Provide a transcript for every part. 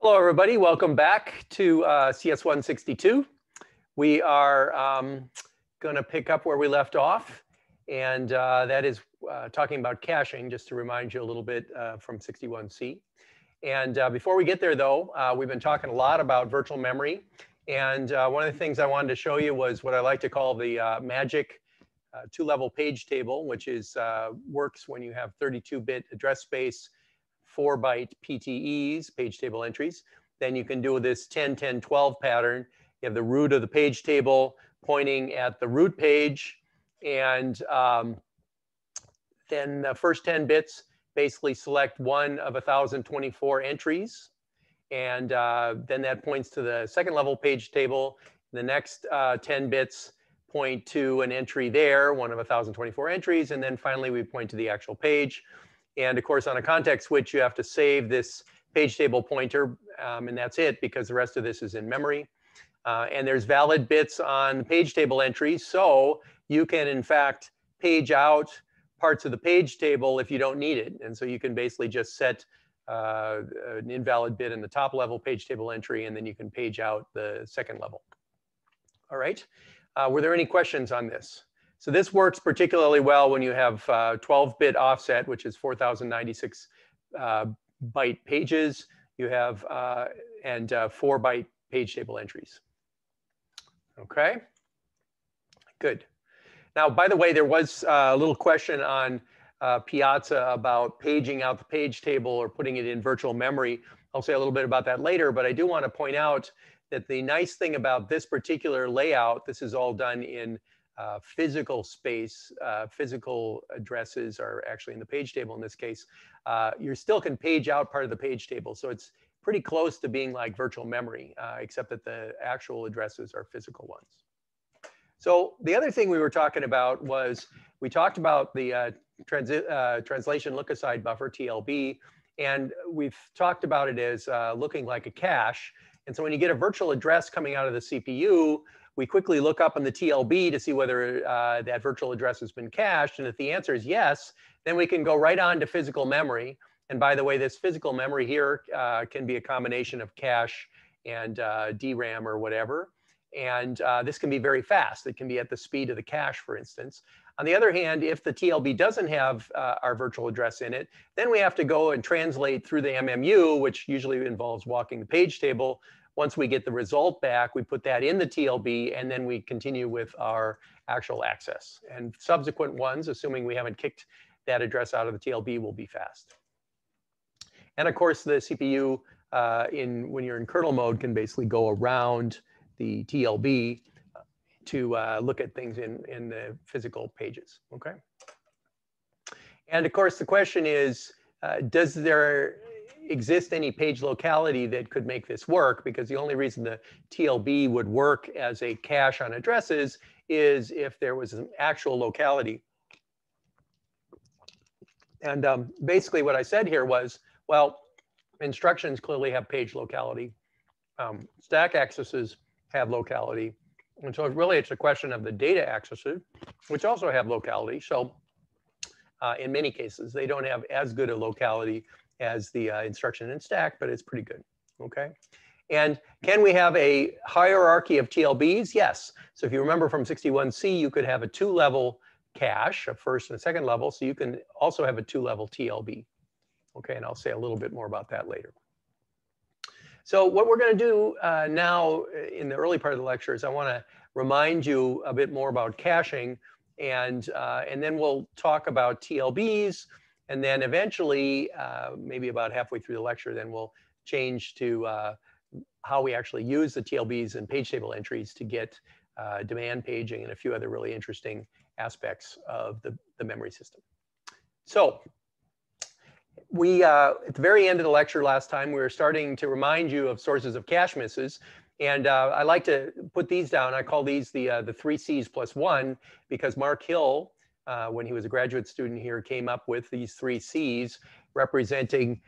Hello, everybody. Welcome back to uh, CS162. We are um, going to pick up where we left off, and uh, that is uh, talking about caching, just to remind you a little bit uh, from 61C. And uh, before we get there, though, uh, we've been talking a lot about virtual memory. And one of the things I wanted to show you was what I like to call the magic two-level page table, which is works when you have 32-bit address space four byte PTEs, page table entries. Then you can do this 10, 10, 12 pattern. You have the root of the page table pointing at the root page. And um, then the first 10 bits basically select one of 1,024 entries. And uh, then that points to the second level page table. The next uh, 10 bits point to an entry there, one of 1,024 entries. And then finally, we point to the actual page. And of course, on a context switch, you have to save this page table pointer, um, and that's it because the rest of this is in memory. Uh, and there's valid bits on page table entries, so you can in fact page out parts of the page table if you don't need it. And so you can basically just set uh, an invalid bit in the top level page table entry, and then you can page out the second level. All right. Uh, were there any questions on this? So this works particularly well when you have 12-bit uh, offset, which is 4,096 uh, byte pages. You have uh, and four byte page table entries. Okay, good. Now, by the way, there was a little question on uh, Piazza about paging out the page table or putting it in virtual memory. I'll say a little bit about that later, but I do want to point out that the nice thing about this particular layout, this is all done in uh, physical space, uh, physical addresses are actually in the page table in this case, uh, you still can page out part of the page table. So it's pretty close to being like virtual memory, uh, except that the actual addresses are physical ones. So the other thing we were talking about was we talked about the uh, translation look-aside buffer, TLB, and we've talked about it as looking like a cache. And so when you get a virtual address coming out of the CPU, we quickly look up on the TLB to see whether uh, that virtual address has been cached. And if the answer is yes, then we can go right on to physical memory. And by the way, this physical memory here uh, can be a combination of cache and uh, DRAM or whatever. And uh, this can be very fast. It can be at the speed of the cache, for instance. On the other hand, if the TLB doesn't have uh, our virtual address in it, then we have to go and translate through the MMU, which usually involves walking the page table once we get the result back, we put that in the TLB and then we continue with our actual access. And subsequent ones, assuming we haven't kicked that address out of the TLB, will be fast. And of course, the CPU uh, in when you're in kernel mode can basically go around the TLB to uh, look at things in, in the physical pages, okay? And of course, the question is, uh, does there exist any page locality that could make this work because the only reason the TLB would work as a cache on addresses is if there was an actual locality. And um, basically what I said here was, well, instructions clearly have page locality. Um, stack accesses have locality. And so really it's a question of the data accesses, which also have locality. So uh, in many cases, they don't have as good a locality as the uh, instruction in stack, but it's pretty good, okay? And can we have a hierarchy of TLBs? Yes. So if you remember from 61C, you could have a two-level cache, a first and a second level, so you can also have a two-level TLB. Okay, and I'll say a little bit more about that later. So what we're going to do uh, now uh, in the early part of the lecture is I want to remind you a bit more about caching, and, uh, and then we'll talk about TLBs, and then eventually, uh, maybe about halfway through the lecture, then we'll change to uh, how we actually use the TLBs and page table entries to get uh, demand paging and a few other really interesting aspects of the, the memory system. So we, uh, at the very end of the lecture last time, we were starting to remind you of sources of cache misses. And uh, I like to put these down. I call these the, uh, the three C's plus one because Mark Hill uh, when he was a graduate student here, came up with these three C's representing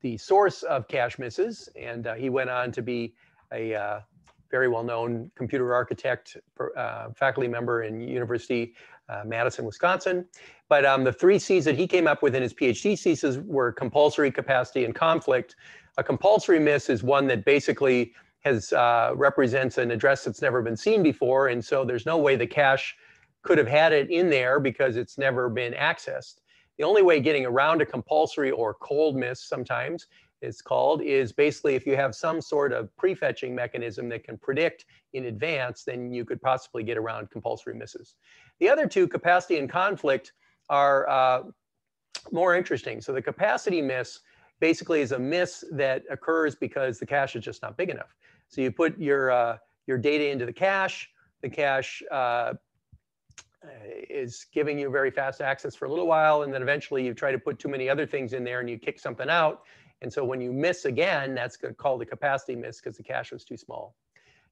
the source of cache misses. And uh, he went on to be a uh, very well-known computer architect, uh, faculty member in University uh, Madison, Wisconsin. But um, the three C's that he came up with in his PhD thesis were compulsory, capacity, and conflict. A compulsory miss is one that basically has uh, represents an address that's never been seen before, and so there's no way the cache could have had it in there because it's never been accessed. The only way getting around a compulsory or cold miss sometimes is called is basically if you have some sort of prefetching mechanism that can predict in advance, then you could possibly get around compulsory misses. The other two, capacity and conflict, are uh, more interesting. So the capacity miss basically is a miss that occurs because the cache is just not big enough. So you put your, uh, your data into the cache, the cache uh, is giving you very fast access for a little while, and then eventually you try to put too many other things in there and you kick something out. And so when you miss again, that's called a capacity miss because the cache was too small.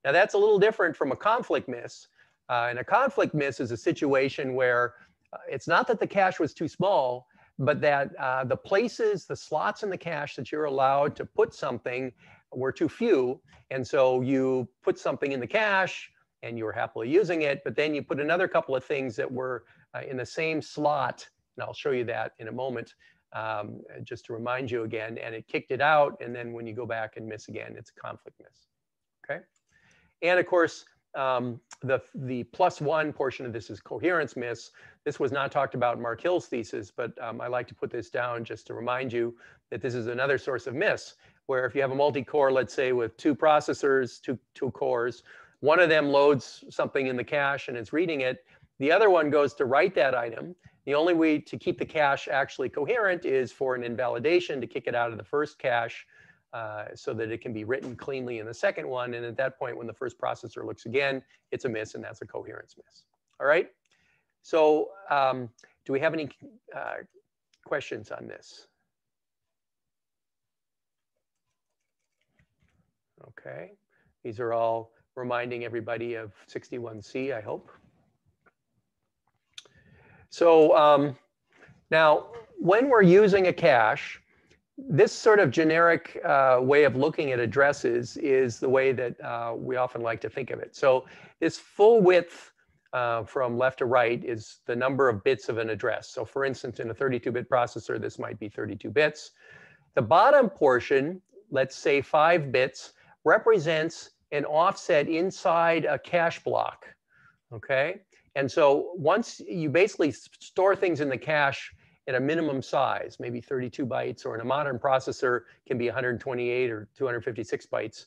Now that's a little different from a conflict miss. Uh, and a conflict miss is a situation where uh, it's not that the cache was too small, but that uh, the places, the slots in the cache that you're allowed to put something were too few. And so you put something in the cache and you were happily using it, but then you put another couple of things that were uh, in the same slot, and I'll show you that in a moment, um, just to remind you again, and it kicked it out, and then when you go back and miss again, it's a conflict miss, okay? And of course, um, the, the plus one portion of this is coherence miss. This was not talked about in Mark Hill's thesis, but um, I like to put this down just to remind you that this is another source of miss, where if you have a multi-core, let's say with two processors, two, two cores, one of them loads something in the cache and it's reading it. The other one goes to write that item. The only way to keep the cache actually coherent is for an invalidation to kick it out of the first cache uh, so that it can be written cleanly in the second one. And at that point, when the first processor looks again, it's a miss and that's a coherence miss. All right. So um, do we have any uh, questions on this? Okay. These are all reminding everybody of 61C, I hope. So um, now, when we're using a cache, this sort of generic uh, way of looking at addresses is the way that uh, we often like to think of it. So this full width uh, from left to right is the number of bits of an address. So for instance, in a 32-bit processor, this might be 32 bits. The bottom portion, let's say five bits, represents an offset inside a cache block, okay? And so once you basically store things in the cache at a minimum size, maybe 32 bytes, or in a modern processor can be 128 or 256 bytes,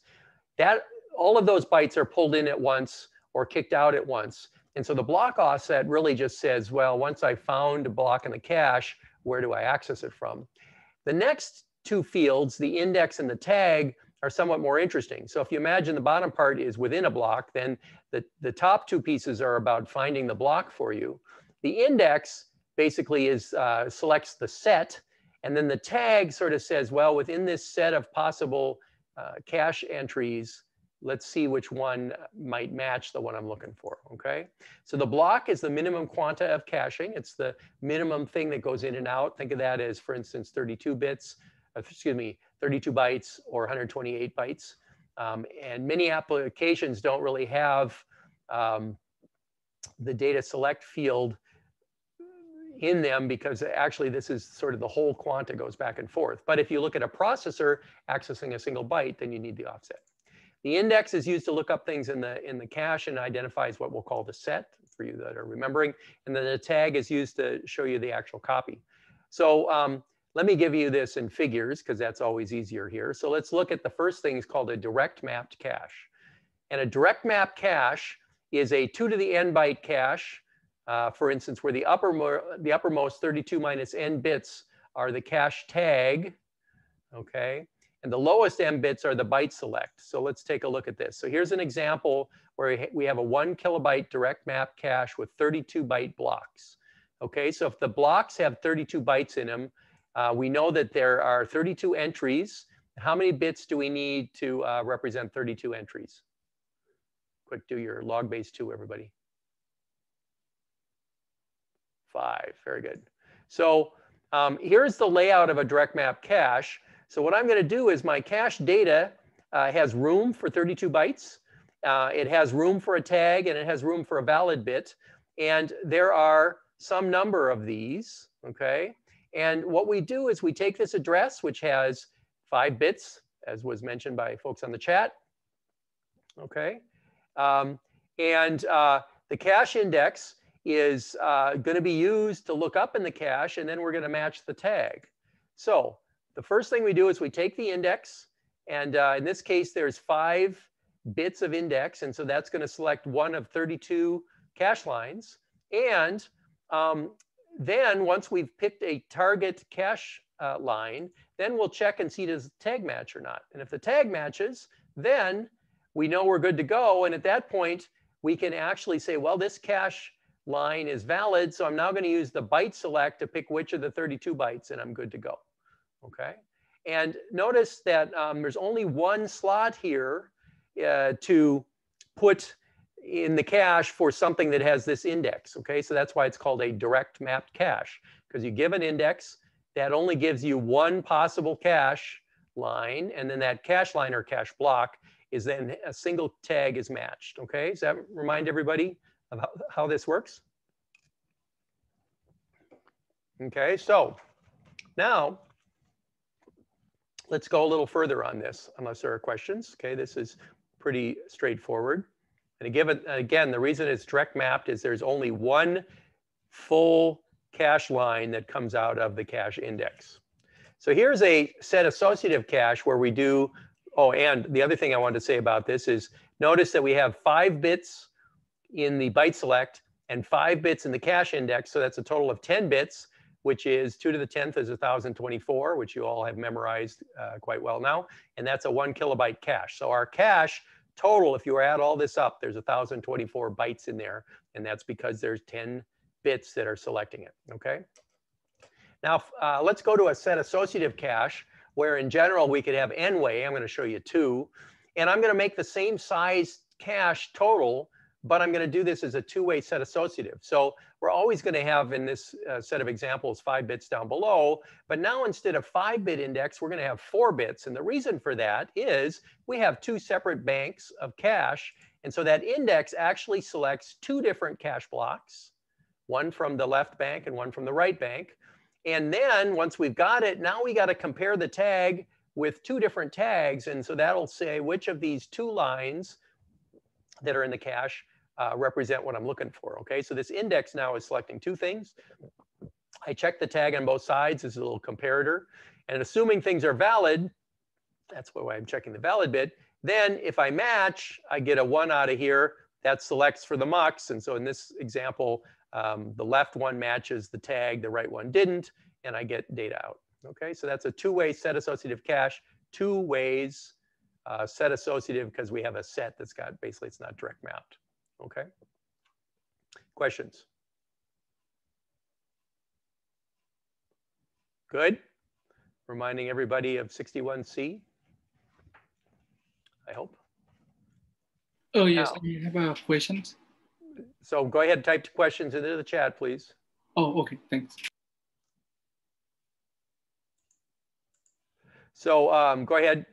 that all of those bytes are pulled in at once or kicked out at once. And so the block offset really just says, well, once I found a block in the cache, where do I access it from? The next two fields, the index and the tag, are somewhat more interesting. So if you imagine the bottom part is within a block, then the, the top two pieces are about finding the block for you. The index basically is uh, selects the set, and then the tag sort of says, well, within this set of possible uh, cache entries, let's see which one might match the one I'm looking for, okay? So the block is the minimum quanta of caching. It's the minimum thing that goes in and out. Think of that as, for instance, 32 bits, uh, excuse me, 32 bytes or 128 bytes. Um, and many applications don't really have um, the data select field in them because actually this is sort of the whole quanta goes back and forth. But if you look at a processor accessing a single byte, then you need the offset. The index is used to look up things in the, in the cache and identifies what we'll call the set for you that are remembering. And then the tag is used to show you the actual copy. So um, let me give you this in figures because that's always easier here. So let's look at the first thing is called a direct mapped cache. And a direct map cache is a two to the n byte cache, uh, for instance, where the, upper, the uppermost 32 minus n bits are the cache tag, okay? And the lowest m bits are the byte select. So let's take a look at this. So here's an example where we have a one kilobyte direct map cache with 32 byte blocks. Okay, so if the blocks have 32 bytes in them, uh, we know that there are 32 entries. How many bits do we need to uh, represent 32 entries? Quick, do your log base two, everybody. Five, very good. So um, here's the layout of a direct map cache. So what I'm gonna do is my cache data uh, has room for 32 bytes. Uh, it has room for a tag and it has room for a valid bit. And there are some number of these, okay? And what we do is we take this address, which has five bits, as was mentioned by folks on the chat, okay? Um, and uh, the cache index is uh, going to be used to look up in the cache, and then we're going to match the tag. So the first thing we do is we take the index, and uh, in this case, there's five bits of index, and so that's going to select one of 32 cache lines. And um, then once we've picked a target cache uh, line, then we'll check and see does the tag match or not. And if the tag matches, then we know we're good to go. And at that point, we can actually say, well, this cache line is valid. So I'm now going to use the byte select to pick which of the 32 bytes and I'm good to go. Okay. And notice that um, there's only one slot here uh, to put in the cache for something that has this index. Okay. So that's why it's called a direct mapped cache because you give an index that only gives you one possible cache line. And then that cache line or cache block is then a single tag is matched. Okay. Does that remind everybody of how, how this works? Okay, so now let's go a little further on this, unless there are questions. Okay, this is pretty straightforward. And again, the reason it's direct mapped is there's only one full cache line that comes out of the cache index. So here's a set associative cache where we do, oh, and the other thing I wanted to say about this is notice that we have five bits in the byte select and five bits in the cache index. So that's a total of 10 bits, which is two to the 10th is 1024, which you all have memorized uh, quite well now. And that's a one kilobyte cache. So our cache total, if you add all this up, there's 1024 bytes in there. And that's because there's 10 bits that are selecting it, okay? Now, uh, let's go to a set associative cache where in general we could have n way. I'm going to show you two. And I'm going to make the same size cache total but I'm going to do this as a two-way set associative. So we're always going to have in this uh, set of examples five bits down below, but now instead of five bit index, we're going to have four bits. And the reason for that is we have two separate banks of cache. And so that index actually selects two different cache blocks, one from the left bank and one from the right bank. And then once we've got it, now we got to compare the tag with two different tags. And so that'll say which of these two lines that are in the cache uh, represent what I'm looking for. Okay, so this index now is selecting two things. I check the tag on both sides as a little comparator. And assuming things are valid, that's why I'm checking the valid bit. Then if I match, I get a one out of here. That selects for the mux. And so in this example, um, the left one matches the tag, the right one didn't, and I get data out. Okay, so that's a two-way set associative cache, two ways uh, set associative because we have a set that's got basically it's not direct mapped. Okay. Questions? Good. Reminding everybody of 61C. I hope. Oh, yes, now, I have uh, questions. So go ahead, type questions into the chat, please. Oh, okay, thanks. So um, go ahead,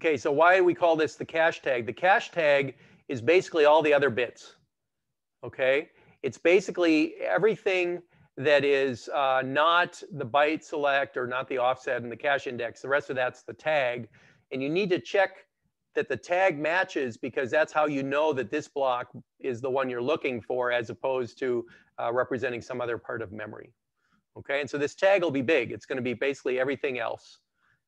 Okay, so why do we call this the cache tag? The cache tag is basically all the other bits. Okay, it's basically everything that is uh, not the byte select or not the offset and the cache index. The rest of that's the tag. And you need to check that the tag matches because that's how you know that this block is the one you're looking for as opposed to uh, representing some other part of memory. Okay, and so this tag will be big. It's going to be basically everything else.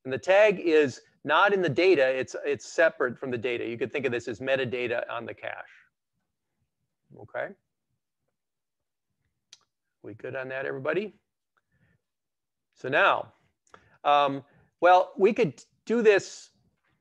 And the tag is not in the data, it's, it's separate from the data. You could think of this as metadata on the cache. Okay? We good on that, everybody? So now, um, well, we could do this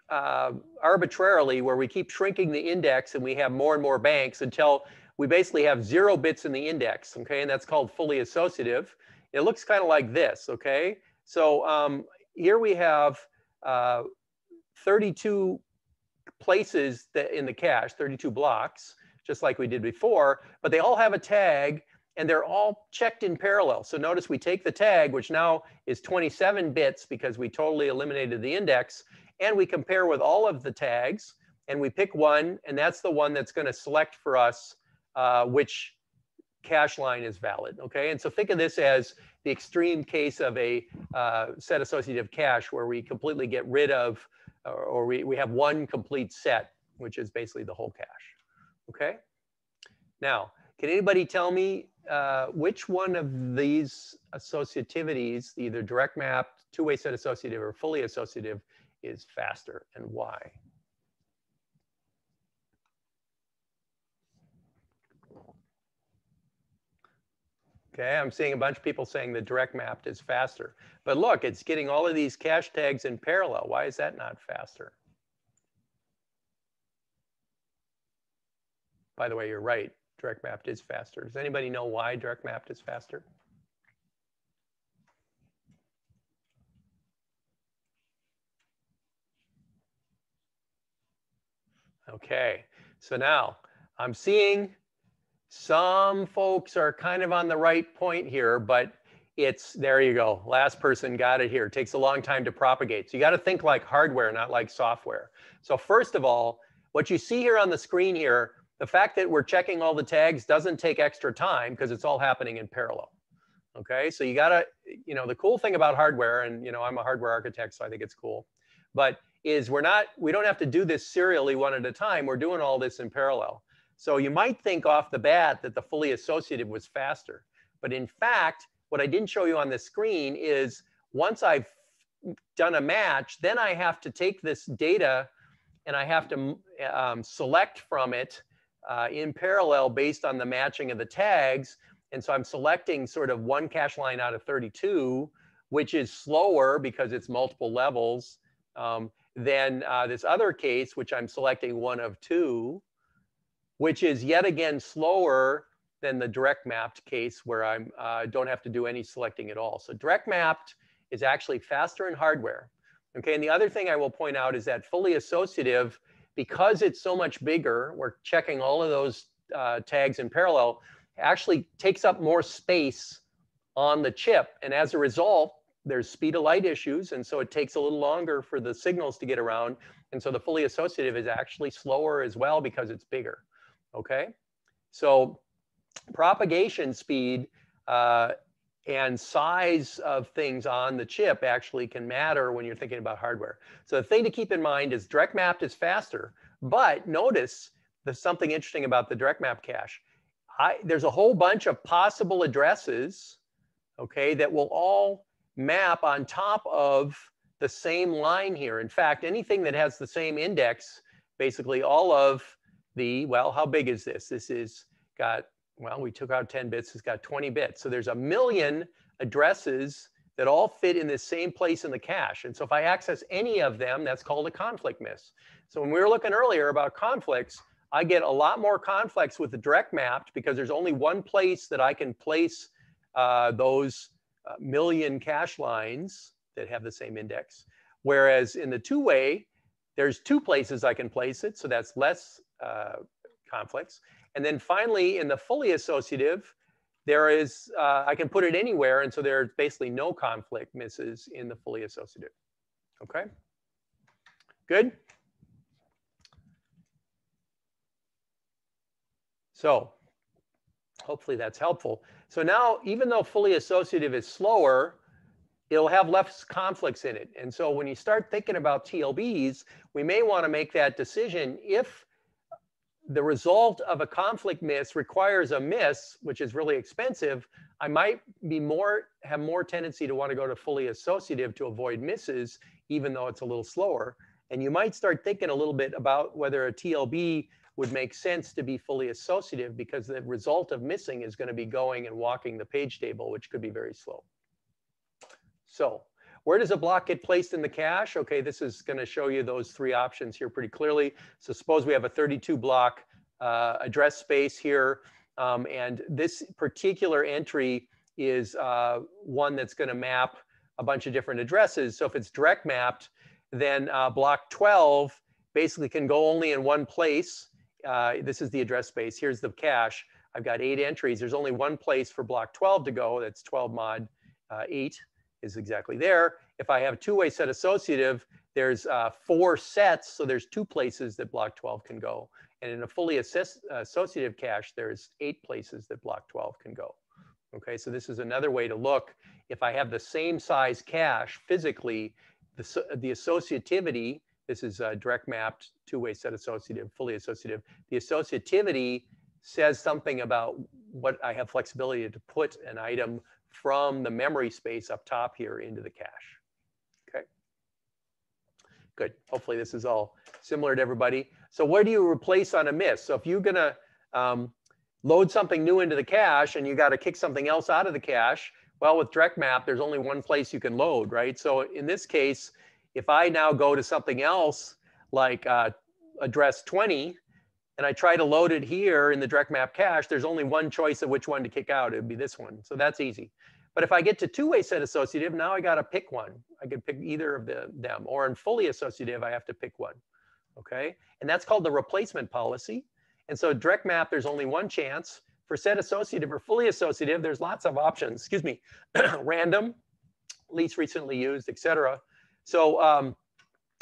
uh, arbitrarily where we keep shrinking the index and we have more and more banks until we basically have zero bits in the index, okay? And that's called fully associative. It looks kind of like this, okay? So um, here we have uh, 32 places that in the cache, 32 blocks, just like we did before, but they all have a tag and they're all checked in parallel. So notice we take the tag, which now is 27 bits because we totally eliminated the index, And we compare with all of the tags and we pick one and that's the one that's gonna select for us uh, which cache line is valid, okay? And so think of this as the extreme case of a uh, set associative cache where we completely get rid of, or, or we, we have one complete set, which is basically the whole cache, okay? Now, can anybody tell me uh, which one of these associativities, either direct mapped, two-way set associative, or fully associative, is faster and why? Okay, I'm seeing a bunch of people saying the direct mapped is faster. But look, it's getting all of these cache tags in parallel. Why is that not faster? By the way, you're right. Direct mapped is faster. Does anybody know why direct mapped is faster? Okay, so now I'm seeing some folks are kind of on the right point here, but it's, there you go. Last person got it here. It takes a long time to propagate. So you got to think like hardware, not like software. So first of all, what you see here on the screen here, the fact that we're checking all the tags doesn't take extra time because it's all happening in parallel. Okay, so you gotta, you know, the cool thing about hardware, and you know, I'm a hardware architect, so I think it's cool, but is we're not, we don't have to do this serially one at a time. We're doing all this in parallel. So you might think off the bat that the fully associative was faster. But in fact, what I didn't show you on the screen is once I've done a match, then I have to take this data and I have to um, select from it uh, in parallel based on the matching of the tags. And so I'm selecting sort of one cache line out of 32, which is slower because it's multiple levels um, than uh, this other case, which I'm selecting one of two which is yet again slower than the direct mapped case where I uh, don't have to do any selecting at all. So direct mapped is actually faster in hardware. Okay, and the other thing I will point out is that fully associative, because it's so much bigger, we're checking all of those uh, tags in parallel, actually takes up more space on the chip. And as a result, there's speed of light issues. And so it takes a little longer for the signals to get around. And so the fully associative is actually slower as well because it's bigger okay? So propagation speed uh, and size of things on the chip actually can matter when you're thinking about hardware. So the thing to keep in mind is direct mapped is faster, but notice there's something interesting about the direct map cache. I, there's a whole bunch of possible addresses, okay, that will all map on top of the same line here. In fact, anything that has the same index, basically all of the, well, how big is this? This is got, well, we took out 10 bits, it's got 20 bits. So there's a million addresses that all fit in the same place in the cache. And so if I access any of them, that's called a conflict miss. So when we were looking earlier about conflicts, I get a lot more conflicts with the direct mapped because there's only one place that I can place uh, those uh, million cache lines that have the same index. Whereas in the two-way, there's two places I can place it. So that's less uh, conflicts. And then finally, in the fully associative, there is, uh, I can put it anywhere. And so there's basically no conflict misses in the fully associative. Okay, good. So hopefully that's helpful. So now, even though fully associative is slower, it'll have less conflicts in it. And so when you start thinking about TLBs, we may want to make that decision if the result of a conflict miss requires a miss, which is really expensive, I might be more have more tendency to want to go to fully associative to avoid misses, even though it's a little slower. And you might start thinking a little bit about whether a TLB would make sense to be fully associative because the result of missing is going to be going and walking the page table, which could be very slow. So where does a block get placed in the cache? Okay, this is going to show you those three options here pretty clearly. So suppose we have a 32 block uh, address space here. Um, and this particular entry is uh, one that's going to map a bunch of different addresses. So if it's direct mapped, then uh, block 12 basically can go only in one place. Uh, this is the address space. Here's the cache. I've got eight entries. There's only one place for block 12 to go. That's 12 mod uh, 8 is exactly there. If I have a two-way set associative, there's uh, four sets, so there's two places that block 12 can go. And in a fully associative cache, there's eight places that block 12 can go. Okay, so this is another way to look. If I have the same size cache physically, the, the associativity, this is a direct mapped two-way set associative, fully associative. The associativity says something about what I have flexibility to put an item from the memory space up top here into the cache. Okay. Good. Hopefully this is all similar to everybody. So what do you replace on a miss? So if you're gonna um, load something new into the cache and you got to kick something else out of the cache, well, with direct map, there's only one place you can load, right? So in this case, if I now go to something else like uh, address 20, and I try to load it here in the direct map cache, there's only one choice of which one to kick out. It would be this one. So that's easy. But if I get to two-way set associative, now I got to pick one. I could pick either of the, them. Or in fully associative, I have to pick one. Okay, and that's called the replacement policy. And so direct map, there's only one chance. For set associative or fully associative, there's lots of options. Excuse me, random, least recently used, etc. So um,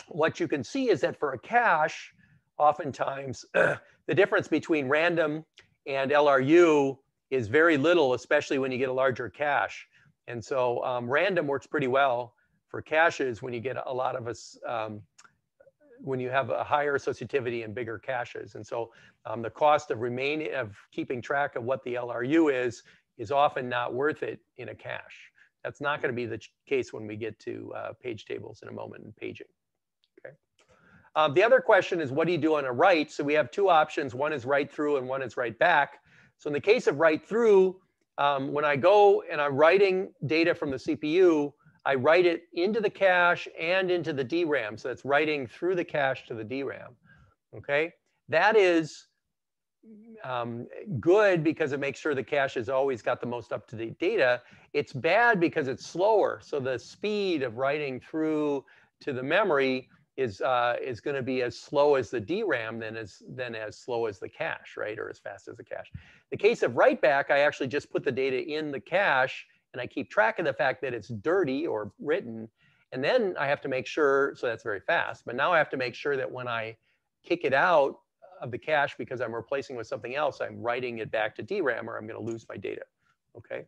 what you can see is that for a cache, oftentimes the difference between random and LRU is very little, especially when you get a larger cache. And so um, random works pretty well for caches when you get a lot of us, um, when you have a higher associativity and bigger caches. And so um, the cost of remaining, of keeping track of what the LRU is, is often not worth it in a cache. That's not going to be the case when we get to uh, page tables in a moment and paging. Um, the other question is, what do you do on a write? So we have two options. One is write through and one is write back. So in the case of write through, um, when I go and I'm writing data from the CPU, I write it into the cache and into the DRAM. So that's writing through the cache to the DRAM. Okay, that is um, good because it makes sure the cache has always got the most up-to-date data. It's bad because it's slower. So the speed of writing through to the memory is uh, is going to be as slow as the DRAM than as than as slow as the cache, right, or as fast as the cache. The case of write back, I actually just put the data in the cache, and I keep track of the fact that it's dirty or written, and then I have to make sure. So that's very fast. But now I have to make sure that when I kick it out of the cache because I'm replacing with something else, I'm writing it back to DRAM, or I'm going to lose my data. Okay.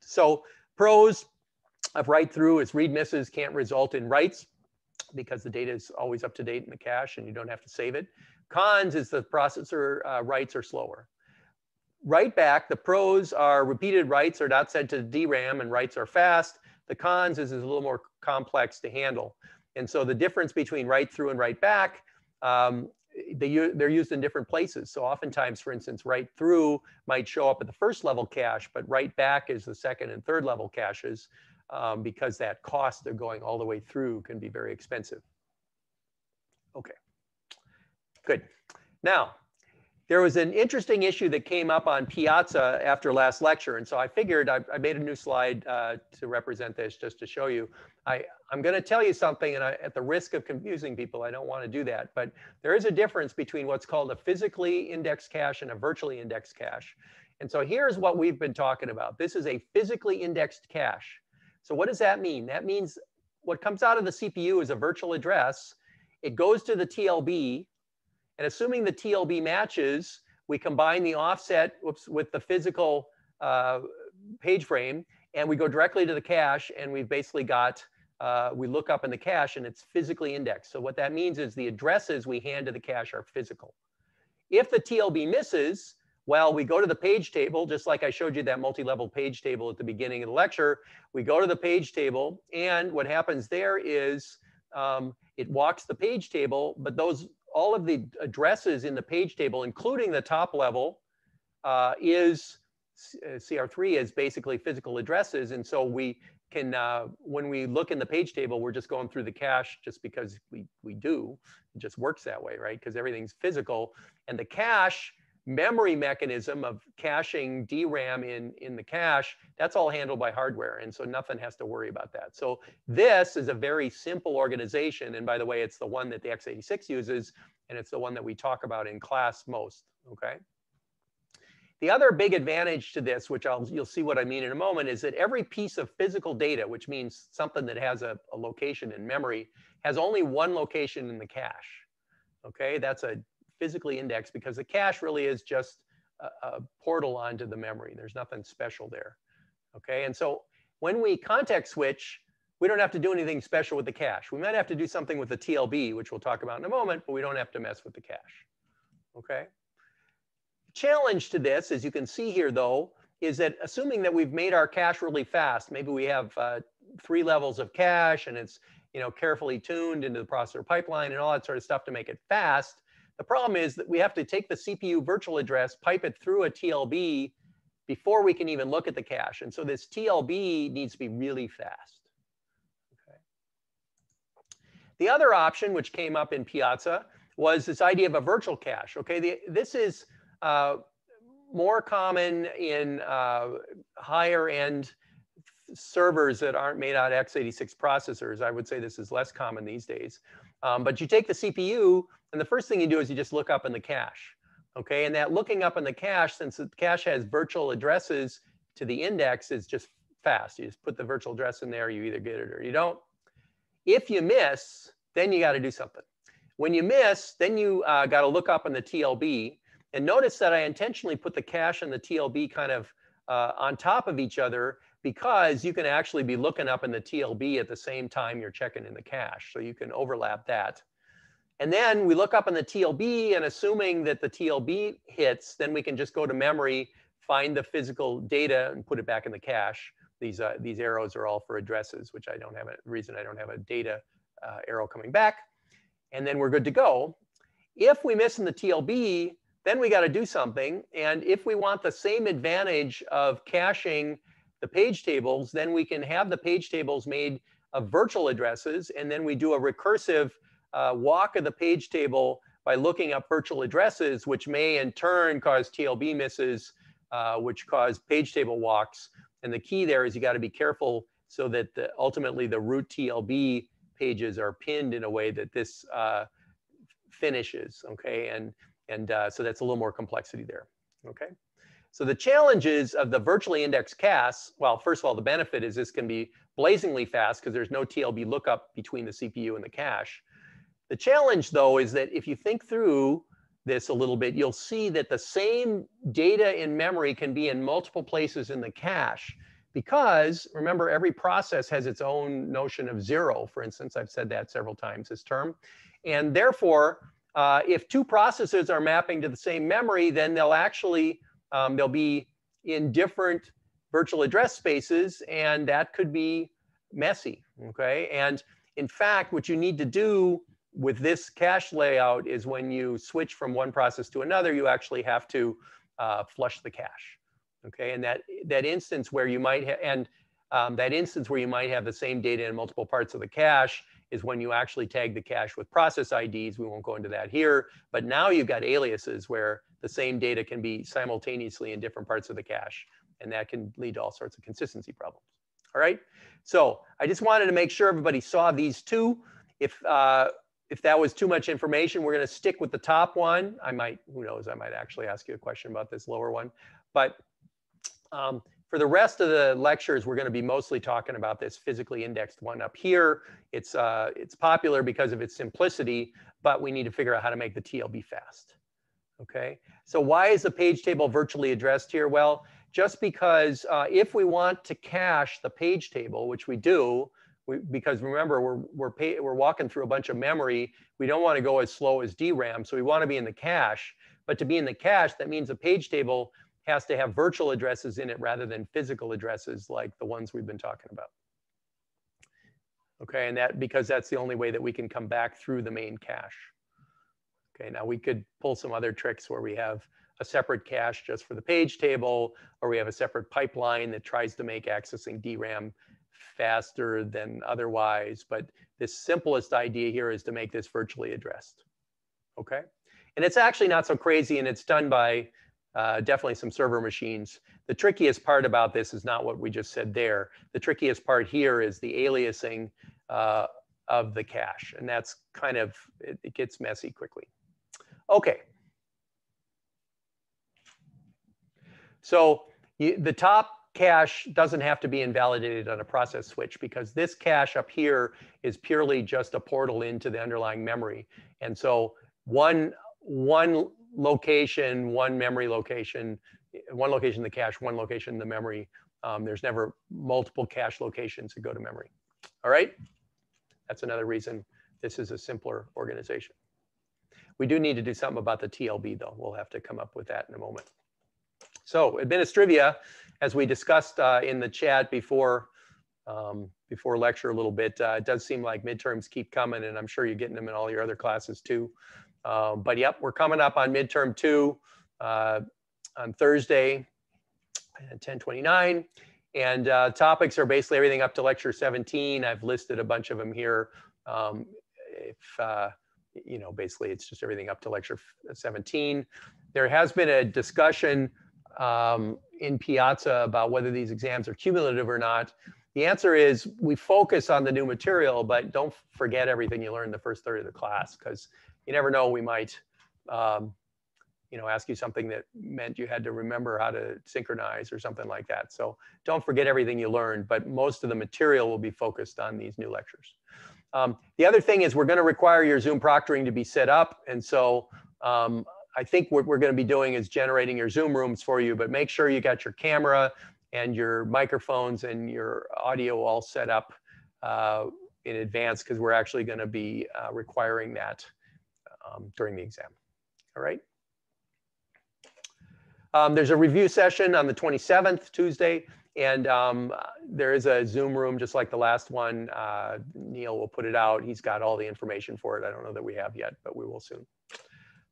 So pros of write through is read misses can't result in writes because the data is always up to date in the cache and you don't have to save it. Cons is the processor uh, writes are slower. Write back, the pros are repeated writes are not sent to DRAM and writes are fast. The cons is, is a little more complex to handle. And so the difference between write through and write back, um, they, they're used in different places. So oftentimes, for instance, write through might show up at the first level cache, but write back is the second and third level caches um, because that cost of going all the way through can be very expensive. Okay, good. Now, there was an interesting issue that came up on Piazza after last lecture. And so I figured I, I made a new slide uh, to represent this just to show you. I, I'm going to tell you something, and I, at the risk of confusing people, I don't want to do that. But there is a difference between what's called a physically indexed cache and a virtually indexed cache. And so here's what we've been talking about. This is a physically indexed cache. So what does that mean? That means what comes out of the CPU is a virtual address. It goes to the TLB, and assuming the TLB matches, we combine the offset whoops, with the physical uh, page frame, and we go directly to the cache, and we've basically got, uh, we look up in the cache, and it's physically indexed. So what that means is the addresses we hand to the cache are physical. If the TLB misses, well, we go to the page table, just like I showed you that multi-level page table at the beginning of the lecture. We go to the page table, and what happens there is um, it walks the page table, but those all of the addresses in the page table, including the top level, uh, is CR3 is basically physical addresses. And so we can, uh, when we look in the page table, we're just going through the cache just because we, we do. It just works that way, right? Because everything's physical. And the cache memory mechanism of caching DRAM in, in the cache, that's all handled by hardware. And so nothing has to worry about that. So this is a very simple organization. And by the way, it's the one that the x86 uses, and it's the one that we talk about in class most, okay? The other big advantage to this, which I'll, you'll see what I mean in a moment, is that every piece of physical data, which means something that has a, a location in memory, has only one location in the cache. Okay, that's a physically indexed because the cache really is just a, a portal onto the memory. There's nothing special there. Okay, and so when we context switch, we don't have to do anything special with the cache. We might have to do something with the TLB, which we'll talk about in a moment, but we don't have to mess with the cache. Okay. Challenge to this, as you can see here though, is that assuming that we've made our cache really fast, maybe we have uh, three levels of cache and it's you know carefully tuned into the processor pipeline and all that sort of stuff to make it fast. The problem is that we have to take the CPU virtual address, pipe it through a TLB before we can even look at the cache. And so this TLB needs to be really fast. Okay. The other option, which came up in Piazza, was this idea of a virtual cache. Okay, the, this is uh, more common in uh, higher end servers that aren't made out of x86 processors. I would say this is less common these days. Um, but you take the CPU, and the first thing you do is you just look up in the cache. Okay, and that looking up in the cache, since the cache has virtual addresses to the index, is just fast. You just put the virtual address in there, you either get it or you don't. If you miss, then you got to do something. When you miss, then you uh, got to look up in the TLB. And notice that I intentionally put the cache and the TLB kind of uh, on top of each other because you can actually be looking up in the TLB at the same time you're checking in the cache. So you can overlap that. And then we look up in the TLB and assuming that the TLB hits, then we can just go to memory, find the physical data and put it back in the cache. These, uh, these arrows are all for addresses, which I don't have a reason I don't have a data uh, arrow coming back. And then we're good to go. If we miss in the TLB, then we got to do something. And if we want the same advantage of caching the page tables, then we can have the page tables made of virtual addresses. And then we do a recursive uh, walk of the page table by looking up virtual addresses, which may in turn cause TLB misses, uh, which cause page table walks. And the key there is you got to be careful so that the, ultimately the root TLB pages are pinned in a way that this uh, finishes, okay? And and uh, so that's a little more complexity there, okay? So the challenges of the virtually indexed cache, well, first of all, the benefit is this can be blazingly fast because there's no TLB lookup between the CPU and the cache. The challenge though is that if you think through this a little bit, you'll see that the same data in memory can be in multiple places in the cache because remember every process has its own notion of zero, for instance, I've said that several times this term. And therefore, uh, if two processes are mapping to the same memory, then they'll actually, um, they'll be in different virtual address spaces and that could be messy, okay? And in fact, what you need to do with this cache layout is when you switch from one process to another, you actually have to uh, flush the cache, okay? And that, that instance where you might have, and um, that instance where you might have the same data in multiple parts of the cache, is when you actually tag the cache with process IDs. We won't go into that here, but now you've got aliases where the same data can be simultaneously in different parts of the cache, and that can lead to all sorts of consistency problems. All right, so I just wanted to make sure everybody saw these two. If uh, if that was too much information, we're going to stick with the top one. I might, who knows, I might actually ask you a question about this lower one, but um, for the rest of the lectures, we're going to be mostly talking about this physically indexed one up here. It's, uh, it's popular because of its simplicity, but we need to figure out how to make the TLB fast. Okay, so why is the page table virtually addressed here? Well, just because uh, if we want to cache the page table, which we do, we, because remember, we're, we're, pay, we're walking through a bunch of memory. We don't want to go as slow as DRAM, so we want to be in the cache. But to be in the cache, that means a page table has to have virtual addresses in it rather than physical addresses like the ones we've been talking about. Okay, and that because that's the only way that we can come back through the main cache. Okay, now we could pull some other tricks where we have a separate cache just for the page table, or we have a separate pipeline that tries to make accessing DRAM faster than otherwise. But the simplest idea here is to make this virtually addressed. Okay, and it's actually not so crazy, and it's done by uh, definitely some server machines. The trickiest part about this is not what we just said there. The trickiest part here is the aliasing uh, of the cache. And that's kind of, it, it gets messy quickly. Okay. So you, the top cache doesn't have to be invalidated on a process switch because this cache up here is purely just a portal into the underlying memory. And so one, one location, one memory location, one location in the cache, one location in the memory. Um, there's never multiple cache locations that go to memory. All right? That's another reason this is a simpler organization. We do need to do something about the TLB though. We'll have to come up with that in a moment. So administrivia, as we discussed uh, in the chat before, um, before lecture a little bit, uh, it does seem like midterms keep coming and I'm sure you're getting them in all your other classes too. Um, but yep, we're coming up on midterm two uh, on Thursday at 1029. And uh, topics are basically everything up to lecture 17. I've listed a bunch of them here. Um, if, uh, you know, basically it's just everything up to lecture 17. There has been a discussion um, in Piazza about whether these exams are cumulative or not. The answer is we focus on the new material, but don't forget everything you learned the first third of the class because you never know, we might, um, you know, ask you something that meant you had to remember how to synchronize or something like that. So don't forget everything you learned, but most of the material will be focused on these new lectures. Um, the other thing is we're going to require your Zoom proctoring to be set up. And so um, I think what we're going to be doing is generating your Zoom rooms for you, but make sure you got your camera and your microphones and your audio all set up uh, in advance because we're actually going to be uh, requiring that um, during the exam. All right. Um, there's a review session on the 27th, Tuesday, and um, there is a Zoom room just like the last one. Uh, Neil will put it out. He's got all the information for it. I don't know that we have yet, but we will soon.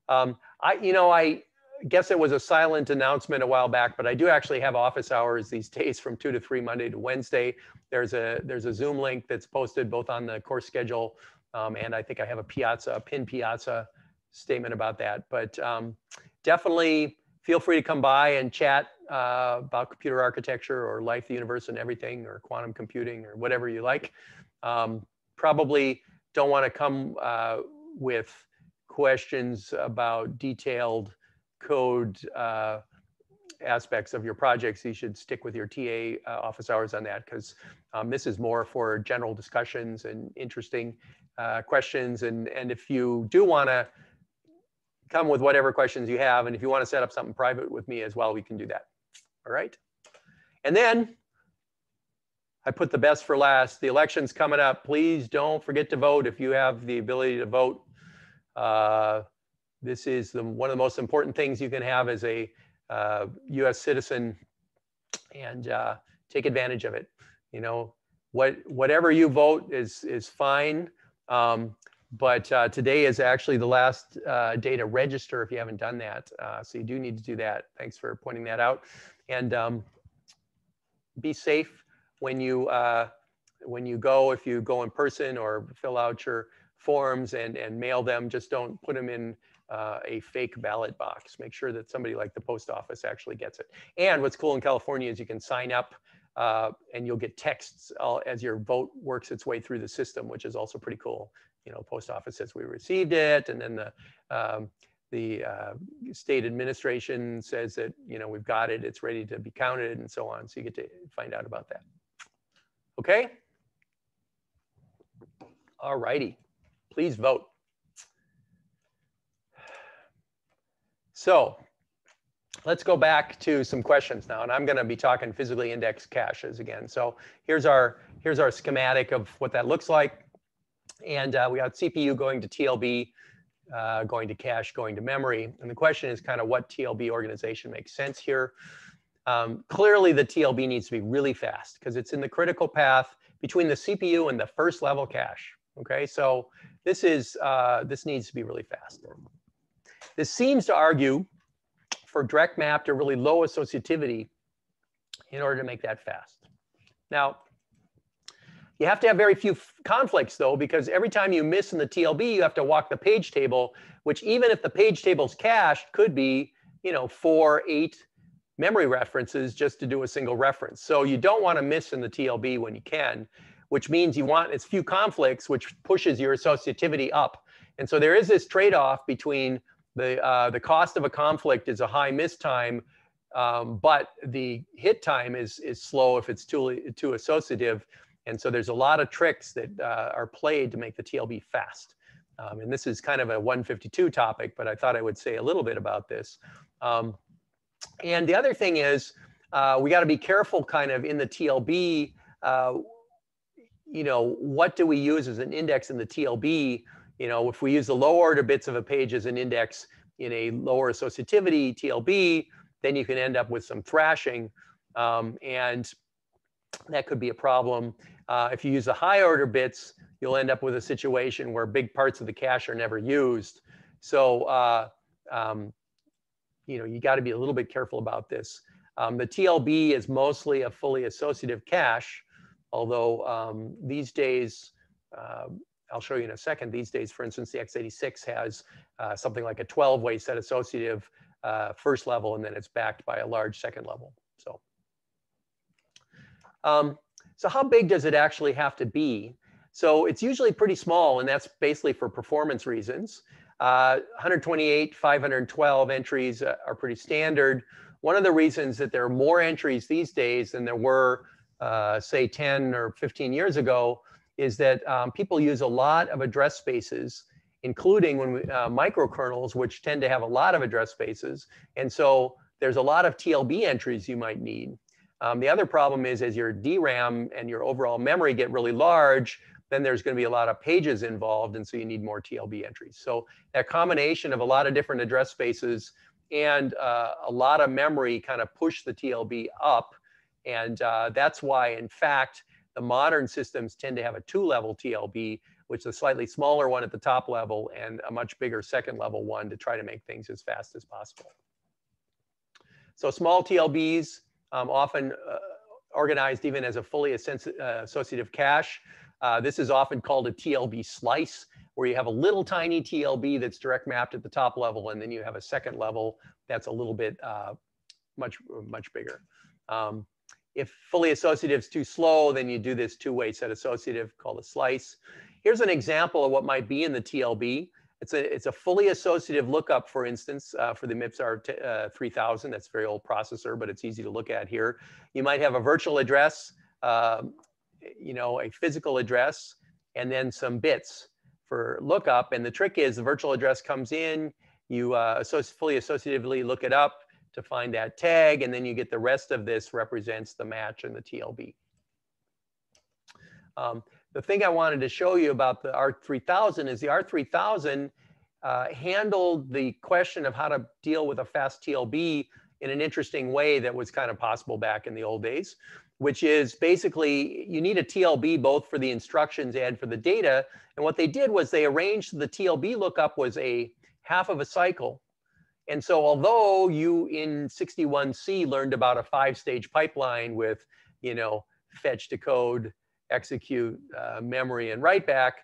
Um, I, you know, I guess it was a silent announcement a while back, but I do actually have office hours these days from two to three Monday to Wednesday. There's a there's a Zoom link that's posted both on the course schedule um, and I think I have a Piazza, a pin Piazza statement about that. But um, definitely feel free to come by and chat uh, about computer architecture or life, the universe, and everything, or quantum computing, or whatever you like. Um, probably don't want to come uh, with questions about detailed code uh, aspects of your projects, you should stick with your TA uh, office hours on that because um, this is more for general discussions and interesting uh, questions. And, and if you do want to come with whatever questions you have, and if you want to set up something private with me as well, we can do that. All right. And then I put the best for last. The election's coming up. Please don't forget to vote if you have the ability to vote. Uh, this is the, one of the most important things you can have as a uh, U.S. citizen, and uh, take advantage of it. You know, what whatever you vote is is fine. Um, but uh, today is actually the last uh, day to register if you haven't done that. Uh, so you do need to do that. Thanks for pointing that out. And um, be safe when you when you go. If you go in person or fill out your forms and and mail them, just don't put them in uh, a fake ballot box. Make sure that somebody like the post office actually gets it. And what's cool in California is you can sign up uh, and you'll get texts as your vote works its way through the system, which is also pretty cool. You know, post office says we received it, and then the um, the uh, state administration says that you know we've got it, it's ready to be counted, and so on. So you get to find out about that. Okay. All righty. Please vote. So let's go back to some questions now, and I'm going to be talking physically indexed caches again. So here's our here's our schematic of what that looks like, and uh, we got CPU going to TLB, uh, going to cache, going to memory, and the question is kind of what TLB organization makes sense here. Um, clearly, the TLB needs to be really fast because it's in the critical path between the CPU and the first level cache. Okay, so this is uh, this needs to be really fast. This seems to argue for direct map to really low associativity in order to make that fast. Now, you have to have very few conflicts though, because every time you miss in the TLB, you have to walk the page table, which even if the page table's cached, could be, you know, four, eight memory references just to do a single reference. So you don't want to miss in the TLB when you can, which means you want as few conflicts, which pushes your associativity up. And so there is this trade-off between the, uh, the cost of a conflict is a high miss time Um, but the hit time is, is slow if it's too, too associative. And so there's a lot of tricks that uh, are played to make the TLB fast. Um, and this is kind of a 152 topic, but I thought I would say a little bit about this. Um, and the other thing is, uh, we got to be careful kind of in the TLB, uh, you know, what do we use as an index in the TLB? You know, if we use the low order bits of a page as an index in a lower associativity TLB, then you can end up with some thrashing. Um, and that could be a problem. Uh, if you use the high order bits, you'll end up with a situation where big parts of the cache are never used. So, uh, um, you know, you got to be a little bit careful about this. Um, the TLB is mostly a fully associative cache, although um, these days, uh, I'll show you in a second, these days, for instance, the x86 has uh, something like a 12-way set associative uh, first level, and then it's backed by a large second level. So, um, so how big does it actually have to be? So it's usually pretty small, and that's basically for performance reasons. Uh, 128, 512 entries uh, are pretty standard. One of the reasons that there are more entries these days than there were, uh, say, 10 or 15 years ago is that um, people use a lot of address spaces, including when we, uh, microkernels, which tend to have a lot of address spaces. And so there's a lot of TLB entries you might need. Um, the other problem is as your DRAM and your overall memory get really large, then there's going to be a lot of pages involved, and so you need more TLB entries. So that combination of a lot of different address spaces and uh, a lot of memory kind of push the TLB up. And uh, that's why, in fact, the modern systems tend to have a two-level TLB, which is a slightly smaller one at the top level and a much bigger second level one to try to make things as fast as possible. So small TLBs, um, often uh, organized even as a fully uh, associative cache. Uh, this is often called a TLB slice, where you have a little tiny TLB that's direct mapped at the top level, and then you have a second level that's a little bit uh, much, much bigger. Um, if fully associative is too slow, then you do this two-way set associative called a slice. Here's an example of what might be in the TLB. It's a, it's a fully associative lookup, for instance, uh, for the MIPS uh, 3000. That's a very old processor, but it's easy to look at here. You might have a virtual address, uh, you know, a physical address, and then some bits for lookup. And the trick is the virtual address comes in, you uh, fully associatively look it up to find that tag, and then you get the rest of this represents the match and the TLB. Um, the thing I wanted to show you about the R3000 is the R3000 uh, handled the question of how to deal with a fast TLB in an interesting way that was kind of possible back in the old days which is basically you need a TLB both for the instructions and for the data. And what they did was they arranged the TLB lookup was a half of a cycle. And so although you in 61C learned about a five stage pipeline with, you know, fetch, decode, execute, uh, memory, and write back,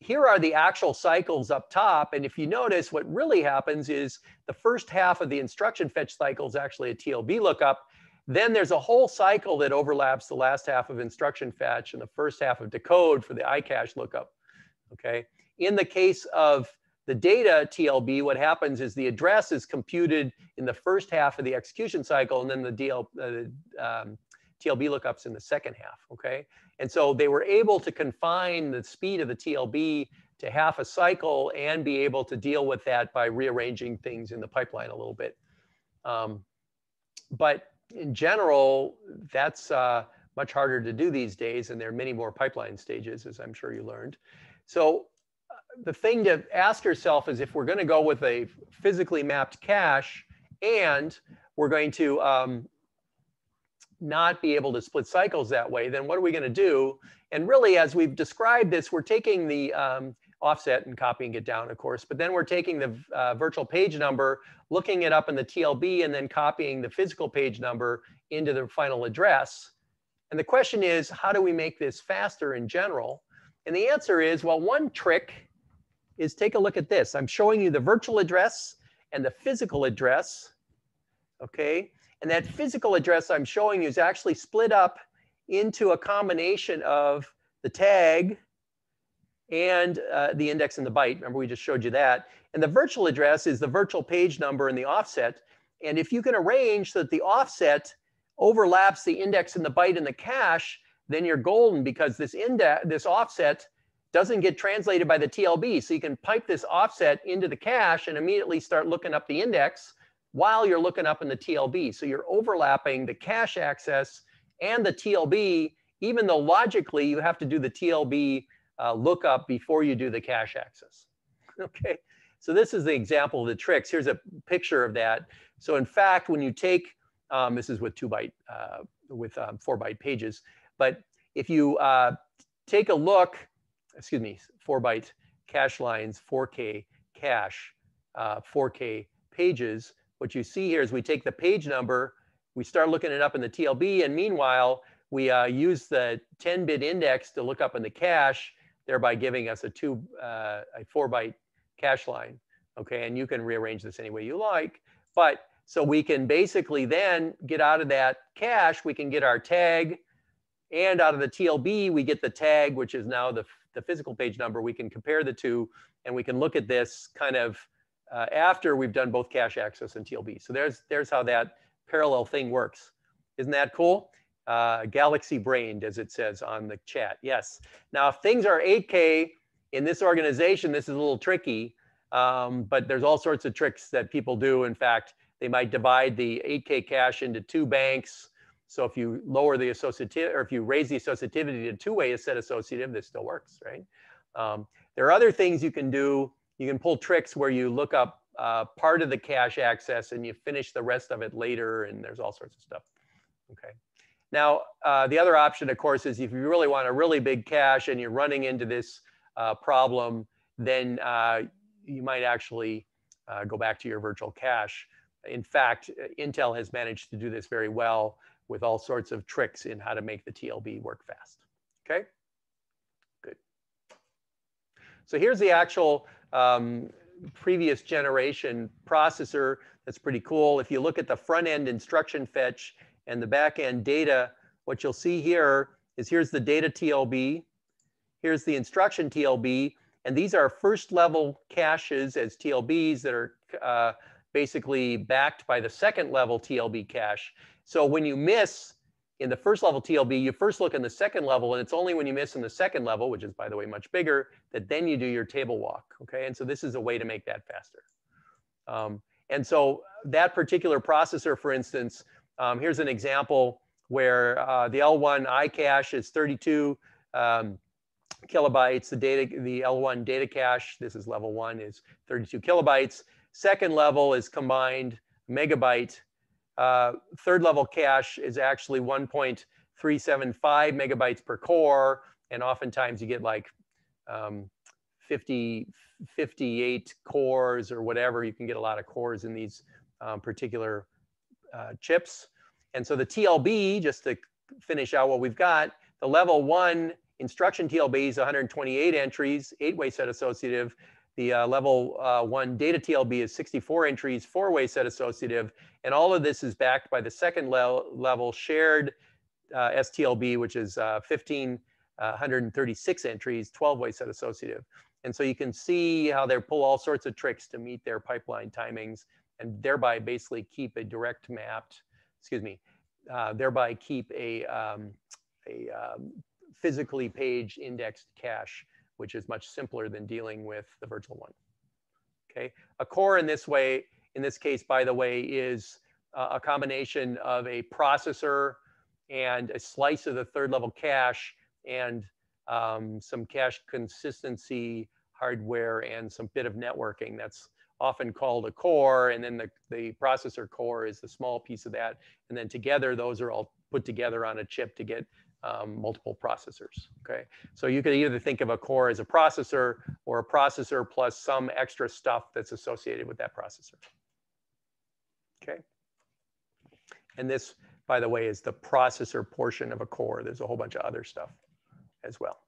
here are the actual cycles up top. And if you notice, what really happens is the first half of the instruction fetch cycle is actually a TLB lookup. Then there's a whole cycle that overlaps the last half of instruction fetch and the first half of decode for the iCache lookup. Okay. In the case of the data TLB, what happens is the address is computed in the first half of the execution cycle, and then the DL, uh, um, TLB lookups in the second half. Okay. And so they were able to confine the speed of the TLB to half a cycle and be able to deal with that by rearranging things in the pipeline a little bit. Um, but in general, that's uh, much harder to do these days, and there are many more pipeline stages, as I'm sure you learned. So the thing to ask yourself is if we're going to go with a physically mapped cache and we're going to um, not be able to split cycles that way, then what are we going to do? And really, as we've described this, we're taking the um, offset and copying it down, of course. But then we're taking the uh, virtual page number, looking it up in the TLB, and then copying the physical page number into the final address. And the question is, how do we make this faster in general? And the answer is, well, one trick is take a look at this. I'm showing you the virtual address and the physical address, okay? And that physical address I'm showing you is actually split up into a combination of the tag, and uh, the index and the byte. Remember, we just showed you that. And the virtual address is the virtual page number and the offset. and if you can arrange so that the offset overlaps the index and the byte and the cache, then you're golden because this index, this offset doesn't get translated by the TLB. So you can pipe this offset into the cache and immediately start looking up the index while you're looking up in the TLB. So you're overlapping the cache access and the TLB, even though logically you have to do the TLB uh, lookup before you do the cache access. Okay, so this is the example of the tricks. Here's a picture of that. So in fact, when you take, um, this is with two byte, uh, with um, four byte pages, but if you uh, take a look, excuse me, four byte cache lines, 4K cache, 4K uh, pages, what you see here is we take the page number, we start looking it up in the TLB, and meanwhile, we uh, use the 10-bit index to look up in the cache, thereby giving us a two, uh, a four byte cache line. Okay, and you can rearrange this any way you like. But so we can basically then get out of that cache, we can get our tag, and out of the TLB, we get the tag, which is now the, the physical page number. We can compare the two, and we can look at this kind of uh, after we've done both cache access and TLB. So there's, there's how that parallel thing works. Isn't that cool? Uh, galaxy brained, as it says on the chat. Yes. Now, if things are 8K in this organization, this is a little tricky, um, but there's all sorts of tricks that people do. In fact, they might divide the 8K cache into two banks. So if you lower the associative, or if you raise the associativity to two-way set associative, this still works, right? Um, there are other things you can do. You can pull tricks where you look up uh, part of the cache access and you finish the rest of it later, and there's all sorts of stuff. Okay. Now, uh, the other option, of course, is if you really want a really big cache and you're running into this uh, problem, then uh, you might actually uh, go back to your virtual cache. In fact, Intel has managed to do this very well with all sorts of tricks in how to make the TLB work fast. Okay, good. So here's the actual um, previous generation processor. That's pretty cool. If you look at the front end instruction fetch and the back end data, what you'll see here is here's the data TLB, here's the instruction TLB, and these are first level caches as TLBs that are uh, basically backed by the second level TLB cache. So when you miss in the first level TLB, you first look in the second level, and it's only when you miss in the second level, which is by the way much bigger, that then you do your table walk. Okay, and so this is a way to make that faster. Um, and so that particular processor, for instance, um, here's an example where uh, the L1 iCache is 32 um, kilobytes. The data, the L1 data cache, this is level one, is 32 kilobytes. Second level is combined megabyte. Uh, third level cache is actually 1.375 megabytes per core. And oftentimes you get like um, 50, 58 cores or whatever. You can get a lot of cores in these um, particular uh, chips. And so the TLB, just to finish out what we've got, the level one instruction TLB is 128 entries, eight-way set associative. The uh, level uh, one data TLB is 64 entries, four-way set associative. And all of this is backed by the second le level shared uh, STLB, which is 1,536 uh, uh, entries, 12-way set associative. And so you can see how they pull all sorts of tricks to meet their pipeline timings and thereby basically keep a direct mapped, excuse me, uh, thereby keep a, um, a um, physically page indexed cache, which is much simpler than dealing with the virtual one. Okay, a core in this way, in this case, by the way, is uh, a combination of a processor and a slice of the third level cache and um, some cache consistency hardware and some bit of networking. That's often called a core, and then the, the processor core is the small piece of that. And then together, those are all put together on a chip to get um, multiple processors, okay? So you could either think of a core as a processor or a processor plus some extra stuff that's associated with that processor, okay? And this, by the way, is the processor portion of a core. There's a whole bunch of other stuff as well.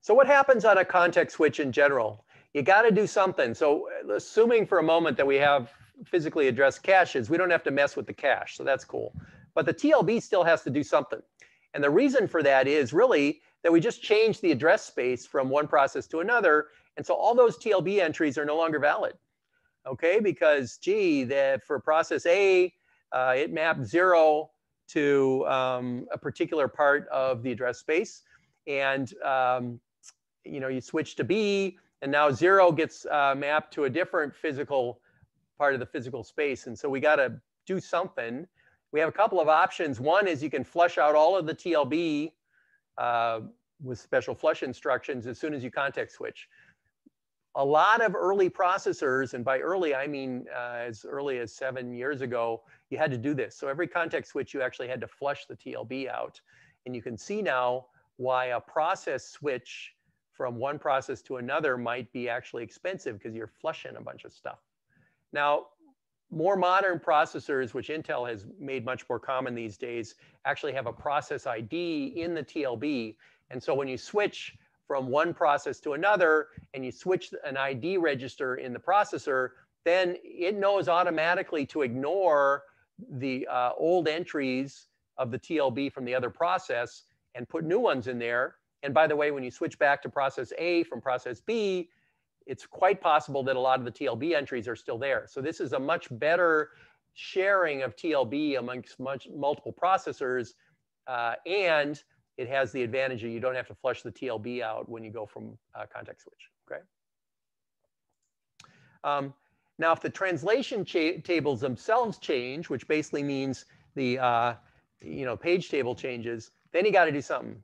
So what happens on a context switch in general? you got to do something. So uh, assuming for a moment that we have physically addressed caches, we don't have to mess with the cache. So that's cool. But the TLB still has to do something. And the reason for that is really that we just changed the address space from one process to another. And so all those TLB entries are no longer valid. okay? Because gee, that for process A, uh, it mapped zero to um, a particular part of the address space. And um, you know, you switch to B, and now zero gets uh, mapped to a different physical part of the physical space. And so we got to do something. We have a couple of options. One is you can flush out all of the TLB uh, with special flush instructions as soon as you context switch. A lot of early processors, and by early I mean uh, as early as seven years ago, you had to do this. So every context switch, you actually had to flush the TLB out. And you can see now why a process switch from one process to another might be actually expensive because you're flushing a bunch of stuff. Now, more modern processors, which Intel has made much more common these days, actually have a process ID in the TLB. And so when you switch from one process to another and you switch an ID register in the processor, then it knows automatically to ignore the uh, old entries of the TLB from the other process and put new ones in there. And by the way, when you switch back to process A from process B, it's quite possible that a lot of the TLB entries are still there. So this is a much better sharing of TLB amongst much, multiple processors. Uh, and it has the advantage that you don't have to flush the TLB out when you go from uh, context switch, okay? Um, now, if the translation tables themselves change, which basically means the uh, you know page table changes, then you got to do something,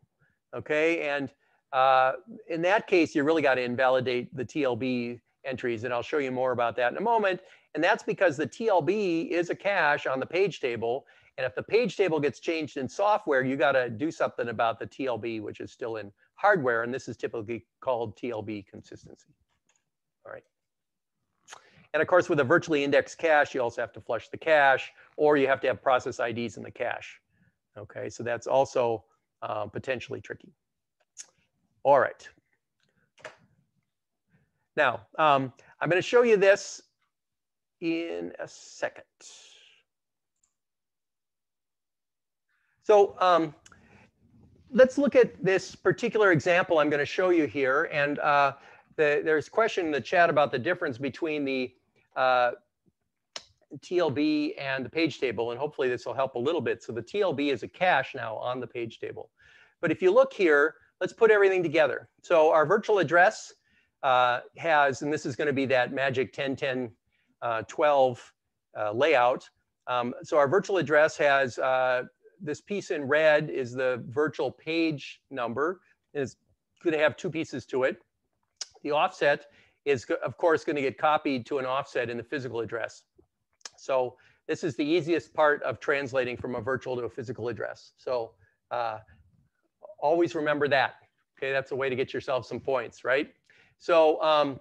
okay? And uh, in that case, you really got to invalidate the TLB entries, and I'll show you more about that in a moment. And that's because the TLB is a cache on the page table. And if the page table gets changed in software, you got to do something about the TLB, which is still in hardware. And this is typically called TLB consistency. All right. And of course, with a virtually indexed cache, you also have to flush the cache, or you have to have process IDs in the cache. Okay, so that's also uh, potentially tricky. All right. Now, um, I'm going to show you this in a second. So um, let's look at this particular example I'm going to show you here. And uh, the, there's a question in the chat about the difference between the uh, TLB and the page table. And hopefully this will help a little bit. So the TLB is a cache now on the page table. But if you look here, let's put everything together. So our virtual address uh, has, and this is going to be that magic 10, 10, uh, 12 uh, layout. Um, so our virtual address has uh, this piece in red is the virtual page number. It's going to have two pieces to it. The offset is, of course, going to get copied to an offset in the physical address. So this is the easiest part of translating from a virtual to a physical address. So uh, always remember that. Okay, that's a way to get yourself some points, right? So um,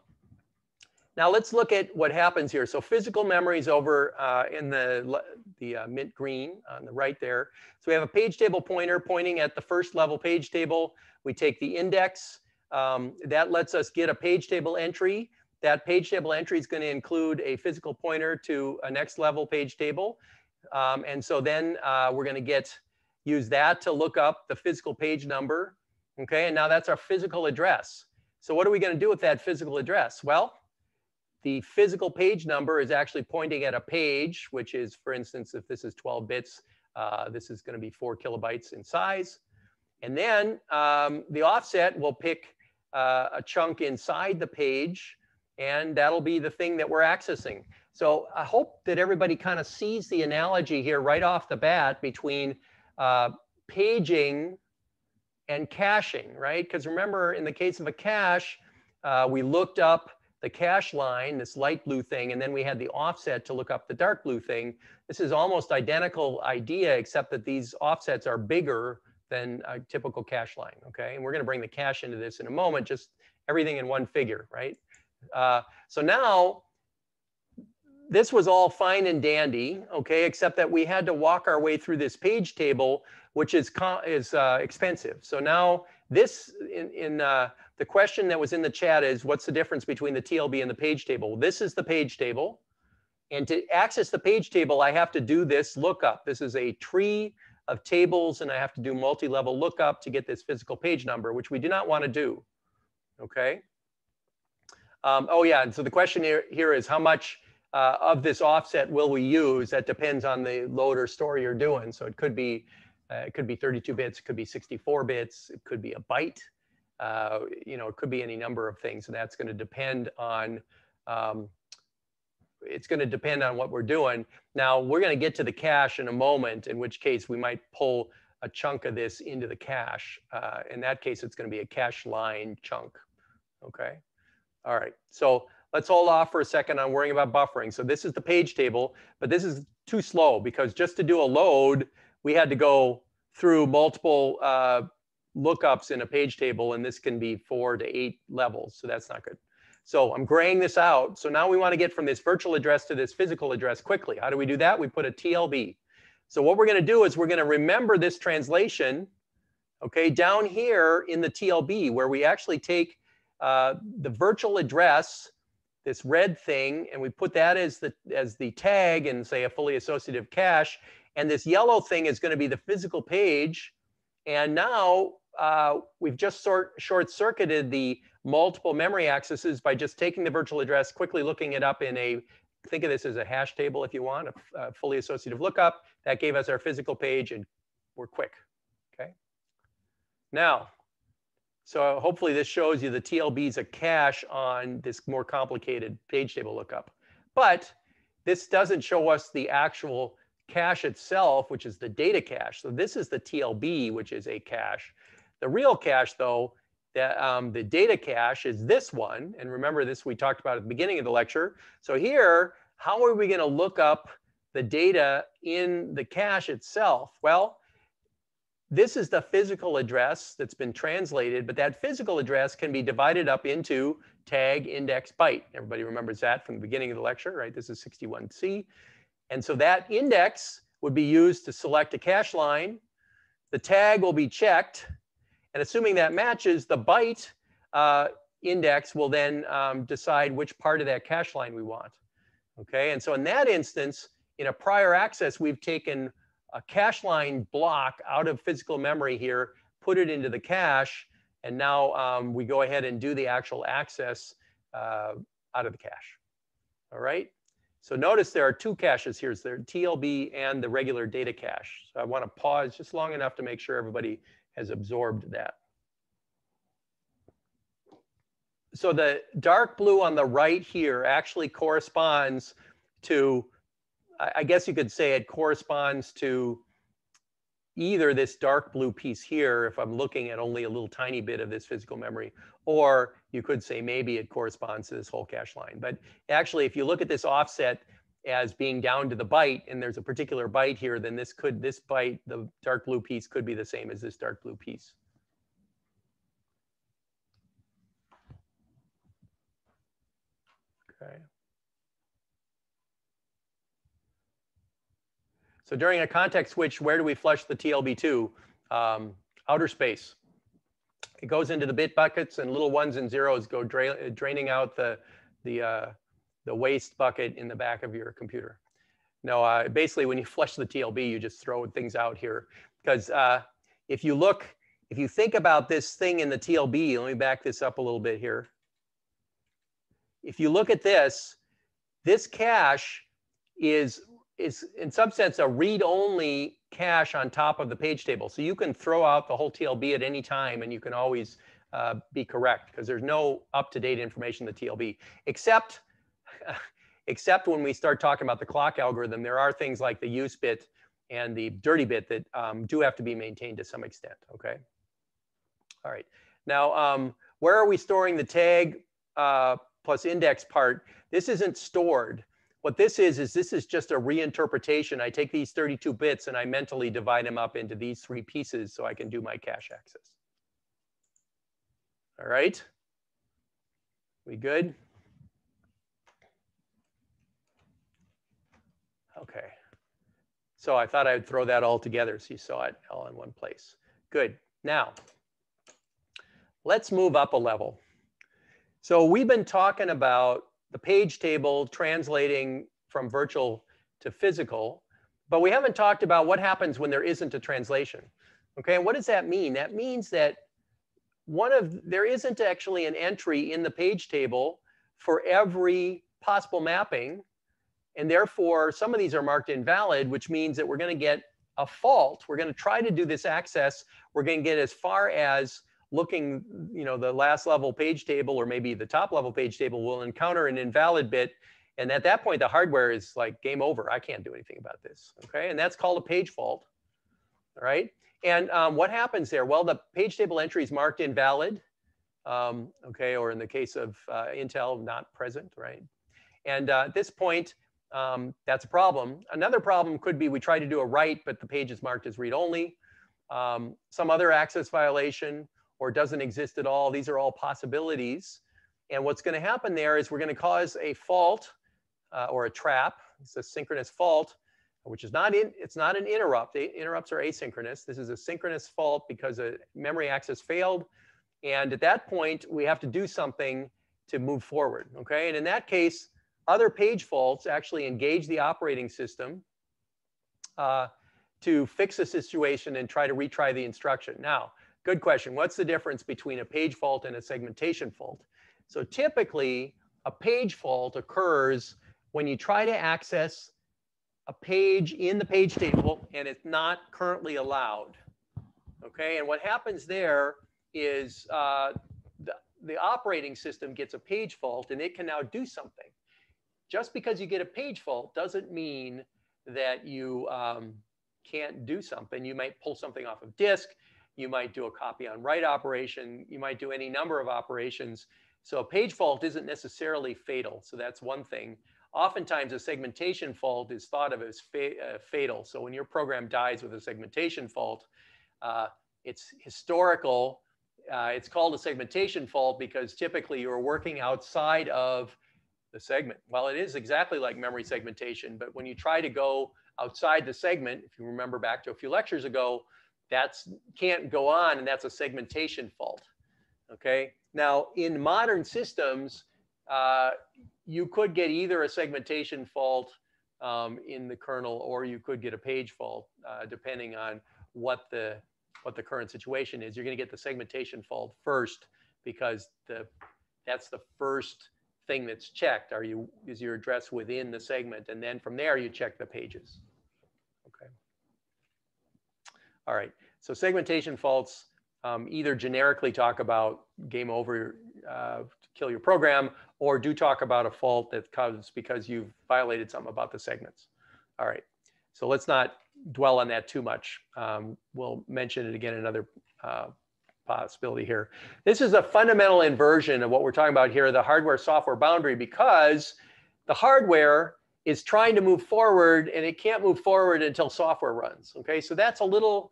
now let's look at what happens here. So physical memory is over uh, in the, the uh, mint green on the right there. So we have a page table pointer pointing at the first level page table. We take the index. Um, that lets us get a page table entry. That page table entry is going to include a physical pointer to a next level page table. Um, and so then uh, we're going to get use that to look up the physical page number. Okay, and now that's our physical address. So what are we going to do with that physical address? Well, the physical page number is actually pointing at a page, which is, for instance, if this is 12 bits, uh, this is going to be four kilobytes in size. And then um, the offset will pick uh, a chunk inside the page, and that'll be the thing that we're accessing. So I hope that everybody kind of sees the analogy here right off the bat between uh, paging and caching, right? Because remember, in the case of a cache, uh, we looked up the cache line, this light blue thing, and then we had the offset to look up the dark blue thing. This is almost identical idea, except that these offsets are bigger than a typical cache line, okay? And we're gonna bring the cache into this in a moment, just everything in one figure, right? Uh, so now this was all fine and dandy, okay, except that we had to walk our way through this page table, which is, is uh, expensive. So now this, in, in uh, the question that was in the chat is, what's the difference between the TLB and the page table? This is the page table. And to access the page table, I have to do this lookup. This is a tree of tables, and I have to do multi-level lookup to get this physical page number, which we do not want to do, okay? Um, oh yeah, and so the question here, here is how much uh, of this offset will we use? That depends on the load or store you're doing. So it could be uh, it could be 32 bits, it could be 64 bits, it could be a byte. Uh, you know, it could be any number of things, and that's going to depend on. Um, it's going to depend on what we're doing. Now we're going to get to the cache in a moment, in which case we might pull a chunk of this into the cache. Uh, in that case, it's going to be a cache line chunk. Okay. All right. So let's hold off for a second on worrying about buffering. So this is the page table, but this is too slow because just to do a load, we had to go through multiple uh, lookups in a page table, and this can be four to eight levels. So that's not good. So I'm graying this out. So now we want to get from this virtual address to this physical address quickly. How do we do that? We put a TLB. So what we're going to do is we're going to remember this translation, okay, down here in the TLB where we actually take uh, the virtual address, this red thing, and we put that as the, as the tag and say a fully associative cache. And this yellow thing is going to be the physical page. And now uh, we've just sort, short circuited the multiple memory accesses by just taking the virtual address, quickly looking it up in a, think of this as a hash table if you want, a, a fully associative lookup. That gave us our physical page and we're quick, okay? Now, so hopefully this shows you the TLB is a cache on this more complicated page table lookup. But this doesn't show us the actual cache itself, which is the data cache. So this is the TLB, which is a cache. The real cache, though, the, um, the data cache is this one. And remember this we talked about at the beginning of the lecture. So here, how are we going to look up the data in the cache itself? Well, this is the physical address that's been translated, but that physical address can be divided up into tag, index, byte. Everybody remembers that from the beginning of the lecture, right? This is 61C. And so that index would be used to select a cache line. The tag will be checked and assuming that matches, the byte uh, index will then um, decide which part of that cache line we want. Okay, and so in that instance, in a prior access, we've taken a cache line block out of physical memory here, put it into the cache, and now um, we go ahead and do the actual access uh, out of the cache. All right. So notice there are two caches here. So TLB and the regular data cache. So I want to pause just long enough to make sure everybody has absorbed that. So the dark blue on the right here actually corresponds to, I guess you could say it corresponds to either this dark blue piece here, if I'm looking at only a little tiny bit of this physical memory, or you could say maybe it corresponds to this whole cache line. But actually, if you look at this offset as being down to the byte, and there's a particular byte here, then this could, this byte, the dark blue piece could be the same as this dark blue piece. Okay. So during a context switch, where do we flush the TLB to? Um, outer space. It goes into the bit buckets and little ones and zeros go dra draining out the, the, uh, the waste bucket in the back of your computer. No, uh, basically when you flush the TLB, you just throw things out here. Because uh, if you look, if you think about this thing in the TLB, let me back this up a little bit here. If you look at this, this cache is, is in some sense a read-only cache on top of the page table. So you can throw out the whole TLB at any time and you can always uh, be correct because there's no up-to-date information in the TLB, except except when we start talking about the clock algorithm, there are things like the use bit and the dirty bit that um, do have to be maintained to some extent, okay? All right, now um, where are we storing the tag uh, plus index part? This isn't stored. What this is, is this is just a reinterpretation. I take these 32 bits and I mentally divide them up into these three pieces so I can do my cache access. All right, we good? Okay. So I thought I would throw that all together so you saw it all in one place. Good. Now, let's move up a level. So we've been talking about the page table translating from virtual to physical, but we haven't talked about what happens when there isn't a translation. Okay, and what does that mean? That means that one of there isn't actually an entry in the page table for every possible mapping And therefore, some of these are marked invalid, which means that we're going to get a fault. We're going to try to do this access. We're going to get as far as looking, you know, the last level page table or maybe the top level page table will encounter an invalid bit. And at that point, the hardware is like game over. I can't do anything about this. Okay. And that's called a page fault. All right. And um, what happens there? Well, the page table entry is marked invalid. Um, okay. Or in the case of uh, Intel, not present. Right. And uh, at this point, um, that's a problem. Another problem could be we try to do a write, but the page is marked as read only. Um, some other access violation or doesn't exist at all. These are all possibilities. And what's going to happen there is we're going to cause a fault uh, or a trap. It's a synchronous fault, which is not in, it's not an interrupt. Interrupts are asynchronous. This is a synchronous fault because a memory access failed. And at that point, we have to do something to move forward. Okay. And in that case, other page faults actually engage the operating system uh, to fix the situation and try to retry the instruction. Now, good question. What's the difference between a page fault and a segmentation fault? So typically, a page fault occurs when you try to access a page in the page table and it's not currently allowed. Okay, and what happens there is uh, the, the operating system gets a page fault and it can now do something just because you get a page fault doesn't mean that you um, can't do something. You might pull something off of disk. You might do a copy on write operation. You might do any number of operations. So a page fault isn't necessarily fatal. So that's one thing. Oftentimes a segmentation fault is thought of as fa uh, fatal. So when your program dies with a segmentation fault, uh, it's historical. Uh, it's called a segmentation fault because typically you're working outside of the segment. Well, it is exactly like memory segmentation, but when you try to go outside the segment, if you remember back to a few lectures ago, that's can't go on and that's a segmentation fault. Okay. Now in modern systems, uh, you could get either a segmentation fault um, in the kernel or you could get a page fault uh, depending on what the what the current situation is. You're going to get the segmentation fault first because the that's the first thing that's checked. Are you, is your address within the segment? And then from there, you check the pages. All right. So segmentation faults um, either generically talk about game over, uh, kill your program, or do talk about a fault that comes because you've violated something about the segments. All right. So let's not dwell on that too much. Um, we'll mention it again in another uh, possibility here. This is a fundamental inversion of what we're talking about here, the hardware software boundary, because the hardware is trying to move forward and it can't move forward until software runs. Okay, so that's a little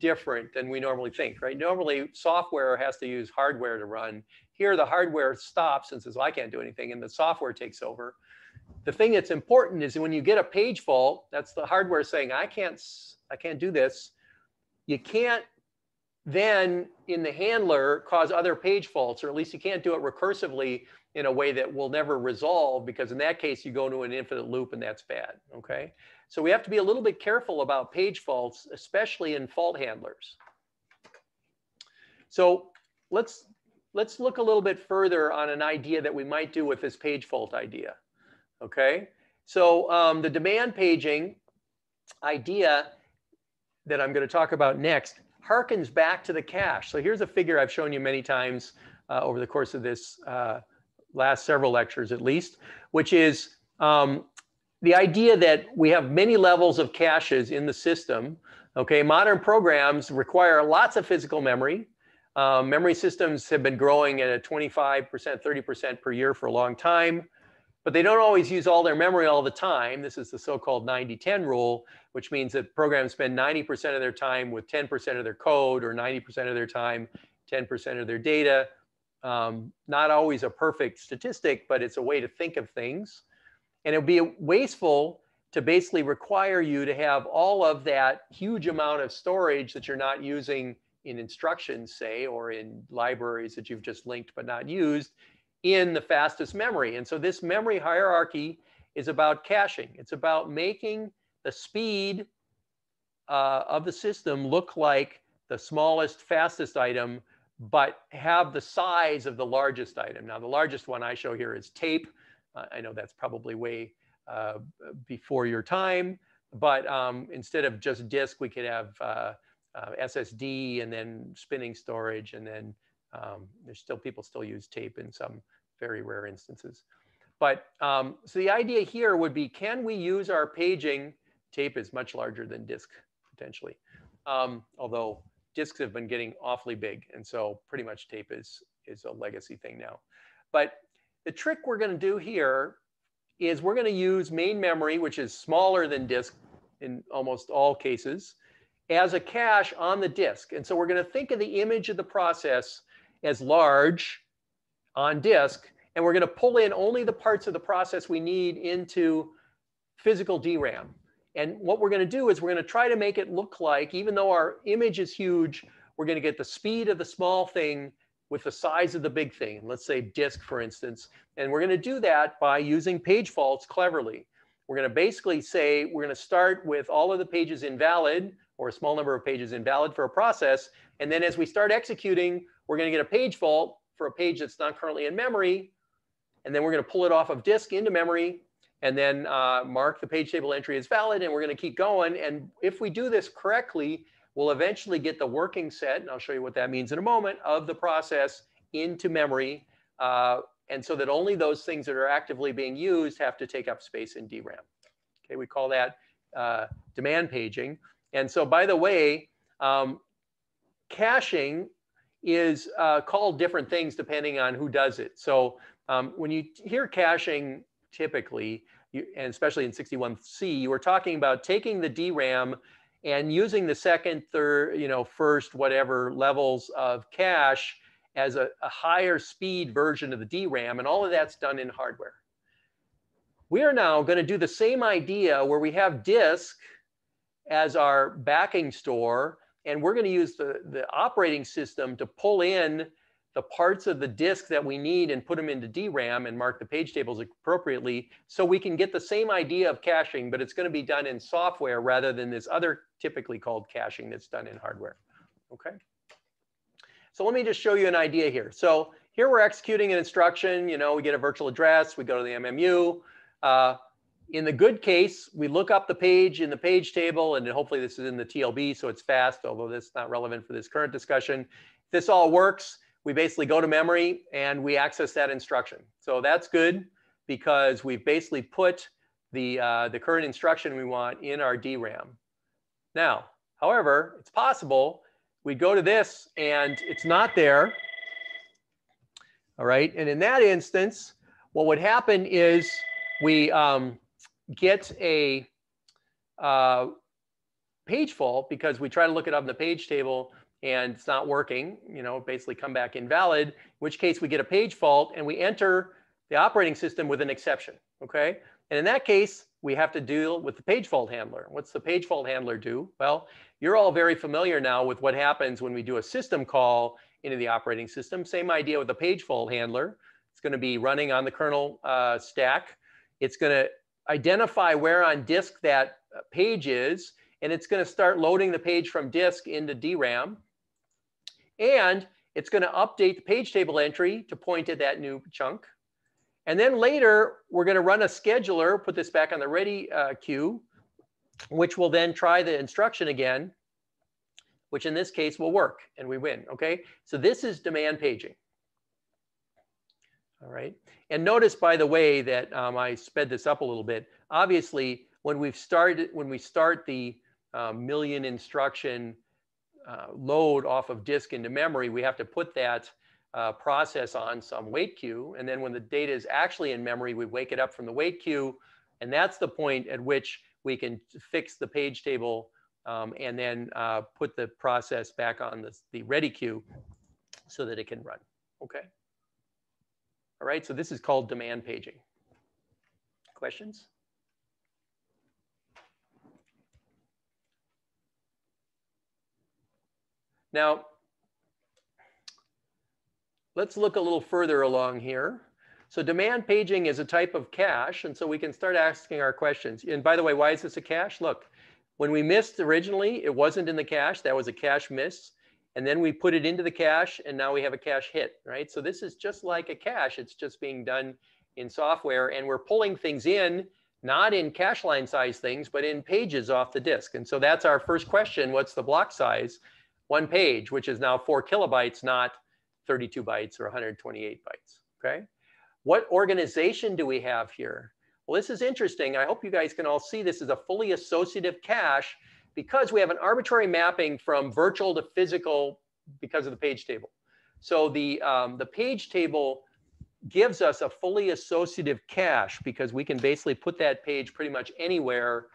different than we normally think, right? Normally software has to use hardware to run. Here the hardware stops and says, well, I can't do anything and the software takes over. The thing that's important is when you get a page fault, that's the hardware saying, I can't, I can't do this. You can't then in the handler cause other page faults, or at least you can't do it recursively in a way that will never resolve because in that case you go into an infinite loop and that's bad, okay? So we have to be a little bit careful about page faults, especially in fault handlers. So let's, let's look a little bit further on an idea that we might do with this page fault idea, okay? So um, the demand paging idea that I'm going to talk about next harkens back to the cache. So here's a figure I've shown you many times uh, over the course of this uh, last several lectures at least, which is um, the idea that we have many levels of caches in the system. Okay, modern programs require lots of physical memory. Um, memory systems have been growing at a 25%, 30% per year for a long time but they don't always use all their memory all the time. This is the so-called 90-10 rule, which means that programs spend 90% of their time with 10% of their code or 90% of their time, 10% of their data. Um, not always a perfect statistic, but it's a way to think of things. And it would be wasteful to basically require you to have all of that huge amount of storage that you're not using in instructions, say, or in libraries that you've just linked but not used in the fastest memory. And so this memory hierarchy is about caching. It's about making the speed uh, of the system look like the smallest, fastest item, but have the size of the largest item. Now, the largest one I show here is tape. I know that's probably way uh, before your time. But um, instead of just disk, we could have uh, uh SSD and then spinning storage. And then um, there's still people still use tape in some very rare instances. But um, so the idea here would be, can we use our paging? Tape is much larger than disk potentially, um, although disks have been getting awfully big. And so pretty much tape is, is a legacy thing now. But the trick we're going to do here is we're going to use main memory, which is smaller than disk in almost all cases, as a cache on the disk. And so we're going to think of the image of the process as large on disk, and we're going to pull in only the parts of the process we need into physical DRAM. And what we're going to do is we're going to try to make it look like, even though our image is huge, we're going to get the speed of the small thing with the size of the big thing. Let's say disk, for instance. And we're going to do that by using page faults cleverly. We're going to basically say we're going to start with all of the pages invalid or a small number of pages invalid for a process. And then as we start executing, we're going to get a page fault for a page that's not currently in memory. And then we're going to pull it off of disk into memory and then uh, mark the page table entry as valid. And we're going to keep going. And if we do this correctly, we'll eventually get the working set, and I'll show you what that means in a moment, of the process into memory. Uh, and so that only those things that are actively being used have to take up space in DRAM. Okay, we call that uh, demand paging. And so by the way, um, caching is uh, called different things depending on who does it. So um, when you hear caching, typically, you, and especially in 61C, you are talking about taking the DRAM and using the second, third, you know, first, whatever levels of cache as a, a higher speed version of the DRAM, and all of that's done in hardware. We are now going to do the same idea where we have disk as our backing store, and we're going to use the, the operating system to pull in the parts of the disk that we need and put them into DRAM and mark the page tables appropriately so we can get the same idea of caching, but it's going to be done in software rather than this other typically called caching that's done in hardware. Okay. So let me just show you an idea here. So here we're executing an instruction. You know, we get a virtual address. We go to the MMU. Uh, in the good case, we look up the page in the page table, and hopefully this is in the TLB, so it's fast, although this is not relevant for this current discussion. If this all works, we basically go to memory and we access that instruction. So that's good because we've basically put the, uh, the current instruction we want in our DRAM. Now, however, it's possible we go to this and it's not there. All right, and in that instance, what would happen is we um, get a uh, page fault because we try to look it up in the page table and it's not working, you know, basically come back invalid, in which case we get a page fault and we enter the operating system with an exception, okay? And in that case, we have to deal with the page fault handler. What's the page fault handler do? Well, you're all very familiar now with what happens when we do a system call into the operating system. Same idea with the page fault handler. It's going to be running on the kernel uh, stack. It's going to identify where on disk that uh, page is, and it's going to start loading the page from disk into DRAM. And it's going to update the page table entry to point at that new chunk. And then later, we're going to run a scheduler, put this back on the ready uh, queue, which will then try the instruction again, which in this case will work and we win, okay? So this is demand paging. All right. And notice, by the way, that um, I sped this up a little bit. Obviously, when we've started, when we start the um, million instruction uh, load off of disk into memory, we have to put that uh, process on some wait queue. And then when the data is actually in memory, we wake it up from the wait queue. And that's the point at which we can fix the page table um, and then uh, put the process back on the, the ready queue so that it can run. Okay. All right, so this is called demand paging. Questions? Now, let's look a little further along here. So demand paging is a type of cache, and so we can start asking our questions. And by the way, why is this a cache? Look, when we missed originally, it wasn't in the cache. That was a cache miss. And then we put it into the cache, and now we have a cache hit, right? So this is just like a cache. It's just being done in software, and we're pulling things in not in cache line size things, but in pages off the disk. And so that's our first question. What's the block size? One page, which is now four kilobytes, not 32 bytes or 128 bytes, okay? What organization do we have here? Well, this is interesting. I hope you guys can all see this is a fully associative cache because we have an arbitrary mapping from virtual to physical because of the page table. So the, um, the page table gives us a fully associative cache because we can basically put that page pretty much anywhere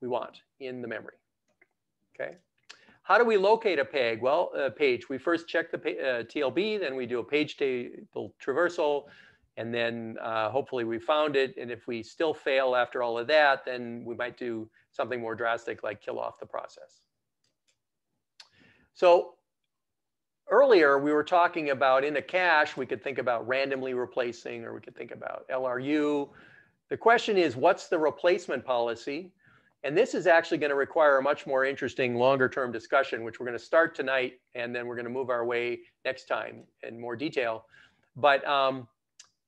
we want in the memory. Okay. How do we locate a peg? Well, a page. We first check the uh, TLB, then we do a page table traversal, and then uh, hopefully we found it. And if we still fail after all of that, then we might do something more drastic like kill off the process. So earlier we were talking about in a cache, we could think about randomly replacing or we could think about LRU. The question is, what's the replacement policy? And this is actually going to require a much more interesting longer term discussion, which we're going to start tonight, and then we're going to move our way next time in more detail. But, um,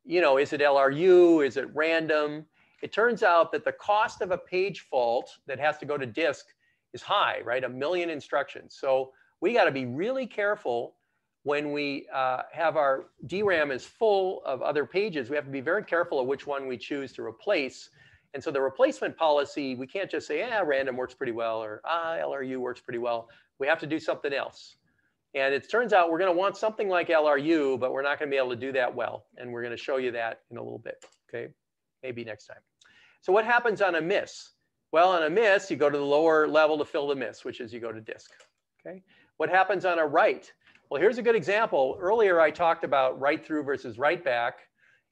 you know, is it LRU? Is it random? It turns out that the cost of a page fault that has to go to disk is high, right? A million instructions. So we got to be really careful when we uh, have our DRAM is full of other pages. We have to be very careful of which one we choose to replace. And so the replacement policy, we can't just say, yeah, random works pretty well, or ah, LRU works pretty well. We have to do something else. And it turns out we're going to want something like LRU, but we're not going to be able to do that well. And we're going to show you that in a little bit, okay? Maybe next time. So what happens on a miss? Well, on a miss, you go to the lower level to fill the miss, which is you go to disk, okay? What happens on a write? Well, here's a good example. Earlier, I talked about write through versus write back.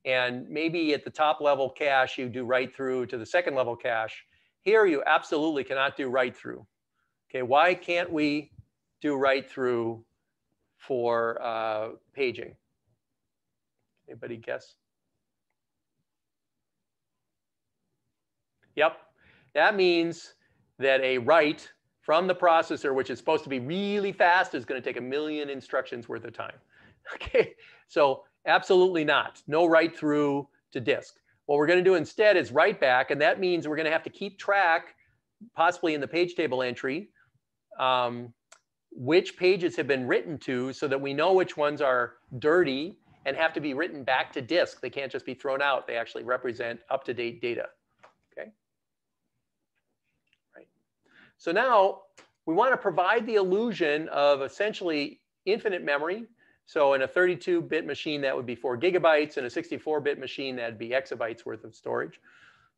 And maybe at the top level cache, you do write through to the second level cache. Here, you absolutely cannot do write through. Okay, why can't we do write through for uh, paging? Anybody guess? Yep, that means that a write from the processor, which is supposed to be really fast, is going to take a million instructions worth of time. Okay, so absolutely not. No write through to disk. What we're going to do instead is write back, and that means we're going to have to keep track, possibly in the page table entry, um, which pages have been written to so that we know which ones are dirty and have to be written back to disk. They can't just be thrown out. They actually represent up-to-date data. Okay. Right. So now we want to provide the illusion of essentially infinite memory. So in a 32-bit machine, that would be four gigabytes. In a 64-bit machine, that'd be exabytes worth of storage.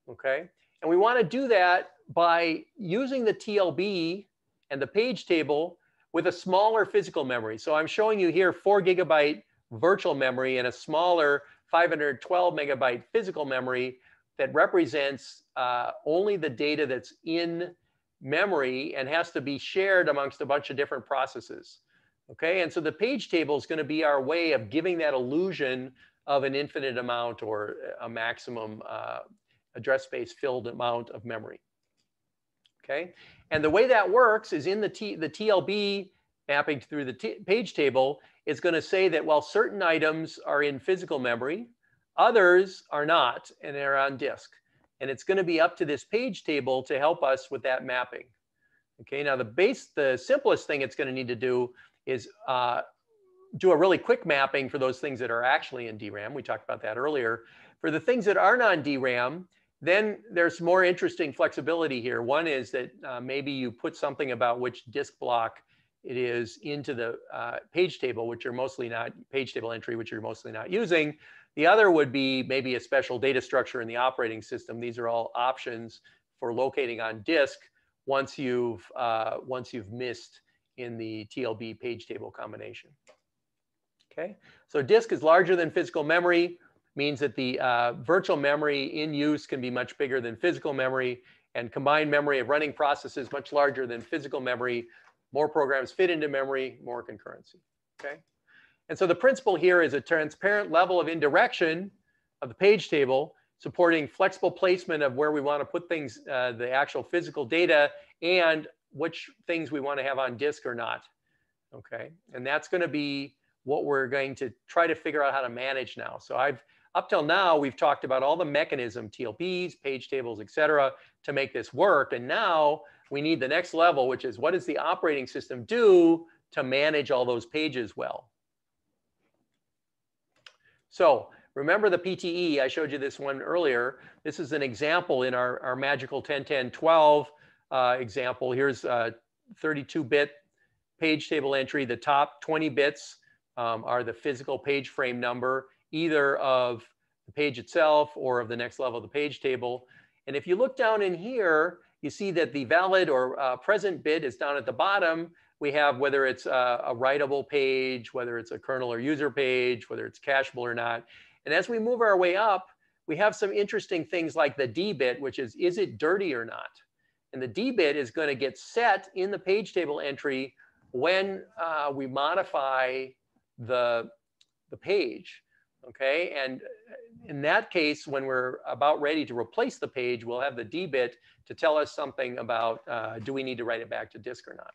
Okay. And we want to do that by using the TLB and the page table with a smaller physical memory. So I'm showing you here four gigabyte virtual memory and a smaller 512 megabyte physical memory that represents uh, only the data that's in memory and has to be shared amongst a bunch of different processes. Okay, and so the page table is going to be our way of giving that illusion of an infinite amount or a maximum uh, address space filled amount of memory. Okay, and the way that works is in the, T, the TLB mapping through the page table is going to say that while certain items are in physical memory, others are not and they're on disk. And it's going to be up to this page table to help us with that mapping. Okay, now the base, the simplest thing it's going to need to do is uh, do a really quick mapping for those things that are actually in DRAM. We talked about that earlier. For the things that aren't on DRAM, then there's more interesting flexibility here. One is that uh, maybe you put something about which disk block it is into the uh, page table, which are mostly not page table entry, which you're mostly not using. The other would be maybe a special data structure in the operating system. These are all options for locating on disk once you've, uh, once you've missed in the TLB page table combination. Okay, so disk is larger than physical memory, means that the uh, virtual memory in use can be much bigger than physical memory and combined memory of running processes much larger than physical memory. More programs fit into memory, more concurrency, okay? And so the principle here is a transparent level of indirection of the page table supporting flexible placement of where we want to put things, uh, the actual physical data and which things we want to have on disk or not. Okay, and that's going to be what we're going to try to figure out how to manage now. So I've up till now, we've talked about all the mechanism, TLBs, page tables, et cetera, to make this work. And now we need the next level, which is what does the operating system do to manage all those pages well? So remember the PTE, I showed you this one earlier. This is an example in our, our magical 101012 uh, example. Here's a 32-bit page table entry. The top 20 bits um, are the physical page frame number, either of the page itself or of the next level of the page table. And if you look down in here, you see that the valid or uh, present bit is down at the bottom. We have whether it's a, a writable page, whether it's a kernel or user page, whether it's cacheable or not. And as we move our way up, we have some interesting things like the D bit, which is, is it dirty or not? And the D bit is going to get set in the page table entry when uh, we modify the, the page. Okay, and in that case, when we're about ready to replace the page, we'll have the D bit to tell us something about uh, do we need to write it back to disk or not.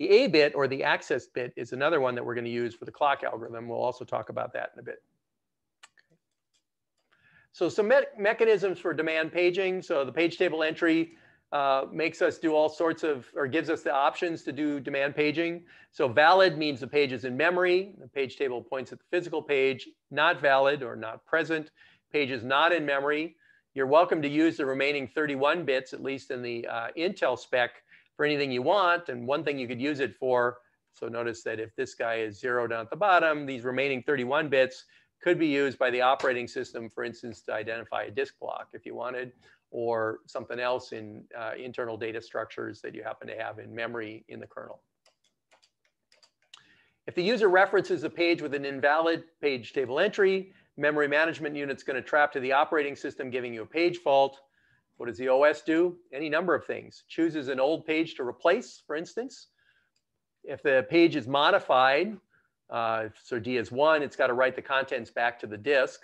The A bit or the access bit is another one that we're going to use for the clock algorithm. We'll also talk about that in a bit. So some me mechanisms for demand paging. So the page table entry uh, makes us do all sorts of, or gives us the options to do demand paging. So valid means the page is in memory. The page table points at the physical page. Not valid or not present, page is not in memory. You're welcome to use the remaining 31 bits, at least in the uh, Intel spec, for anything you want. And one thing you could use it for, so notice that if this guy is zero down at the bottom, these remaining 31 bits could be used by the operating system, for instance, to identify a disk block if you wanted, or something else in uh, internal data structures that you happen to have in memory in the kernel. If the user references a page with an invalid page table entry, memory management unit's going to trap to the operating system, giving you a page fault. What does the OS do? Any number of things. Chooses an old page to replace, for instance. If the page is modified, uh, so D is one, it's got to write the contents back to the disk.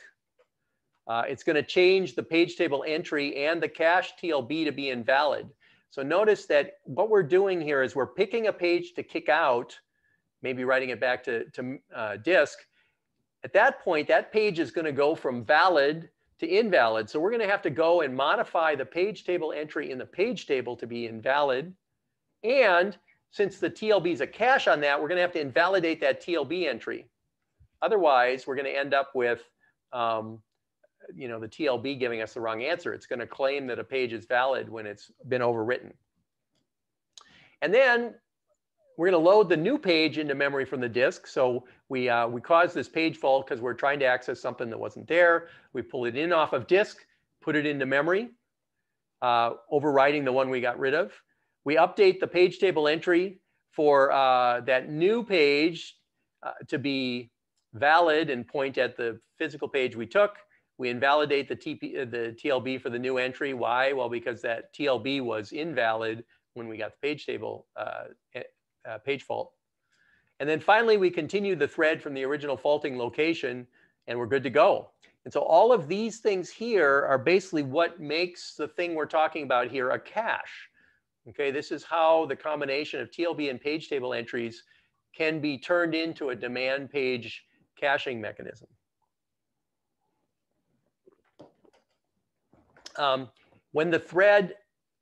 Uh, it's going to change the page table entry and the cache TLB to be invalid. So notice that what we're doing here is we're picking a page to kick out, maybe writing it back to, to uh, disk. At that point, that page is going to go from valid to invalid. So we're going to have to go and modify the page table entry in the page table to be invalid. And since the TLB is a cache on that, we're going to have to invalidate that TLB entry. Otherwise, we're going to end up with um, you know, the TLB giving us the wrong answer. It's going to claim that a page is valid when it's been overwritten. And then we're going to load the new page into memory from the disk. So we, uh, we caused this page fault because we're trying to access something that wasn't there. We pull it in off of disk, put it into memory, uh, overriding the one we got rid of. We update the page table entry for uh, that new page uh, to be valid and point at the physical page we took. We invalidate the, TP, uh, the TLB for the new entry. Why? Well, because that TLB was invalid when we got the page table uh, uh, page fault. And then finally, we continue the thread from the original faulting location and we're good to go. And so all of these things here are basically what makes the thing we're talking about here a cache. Okay, this is how the combination of TLB and page table entries can be turned into a demand page caching mechanism. Um, when the thread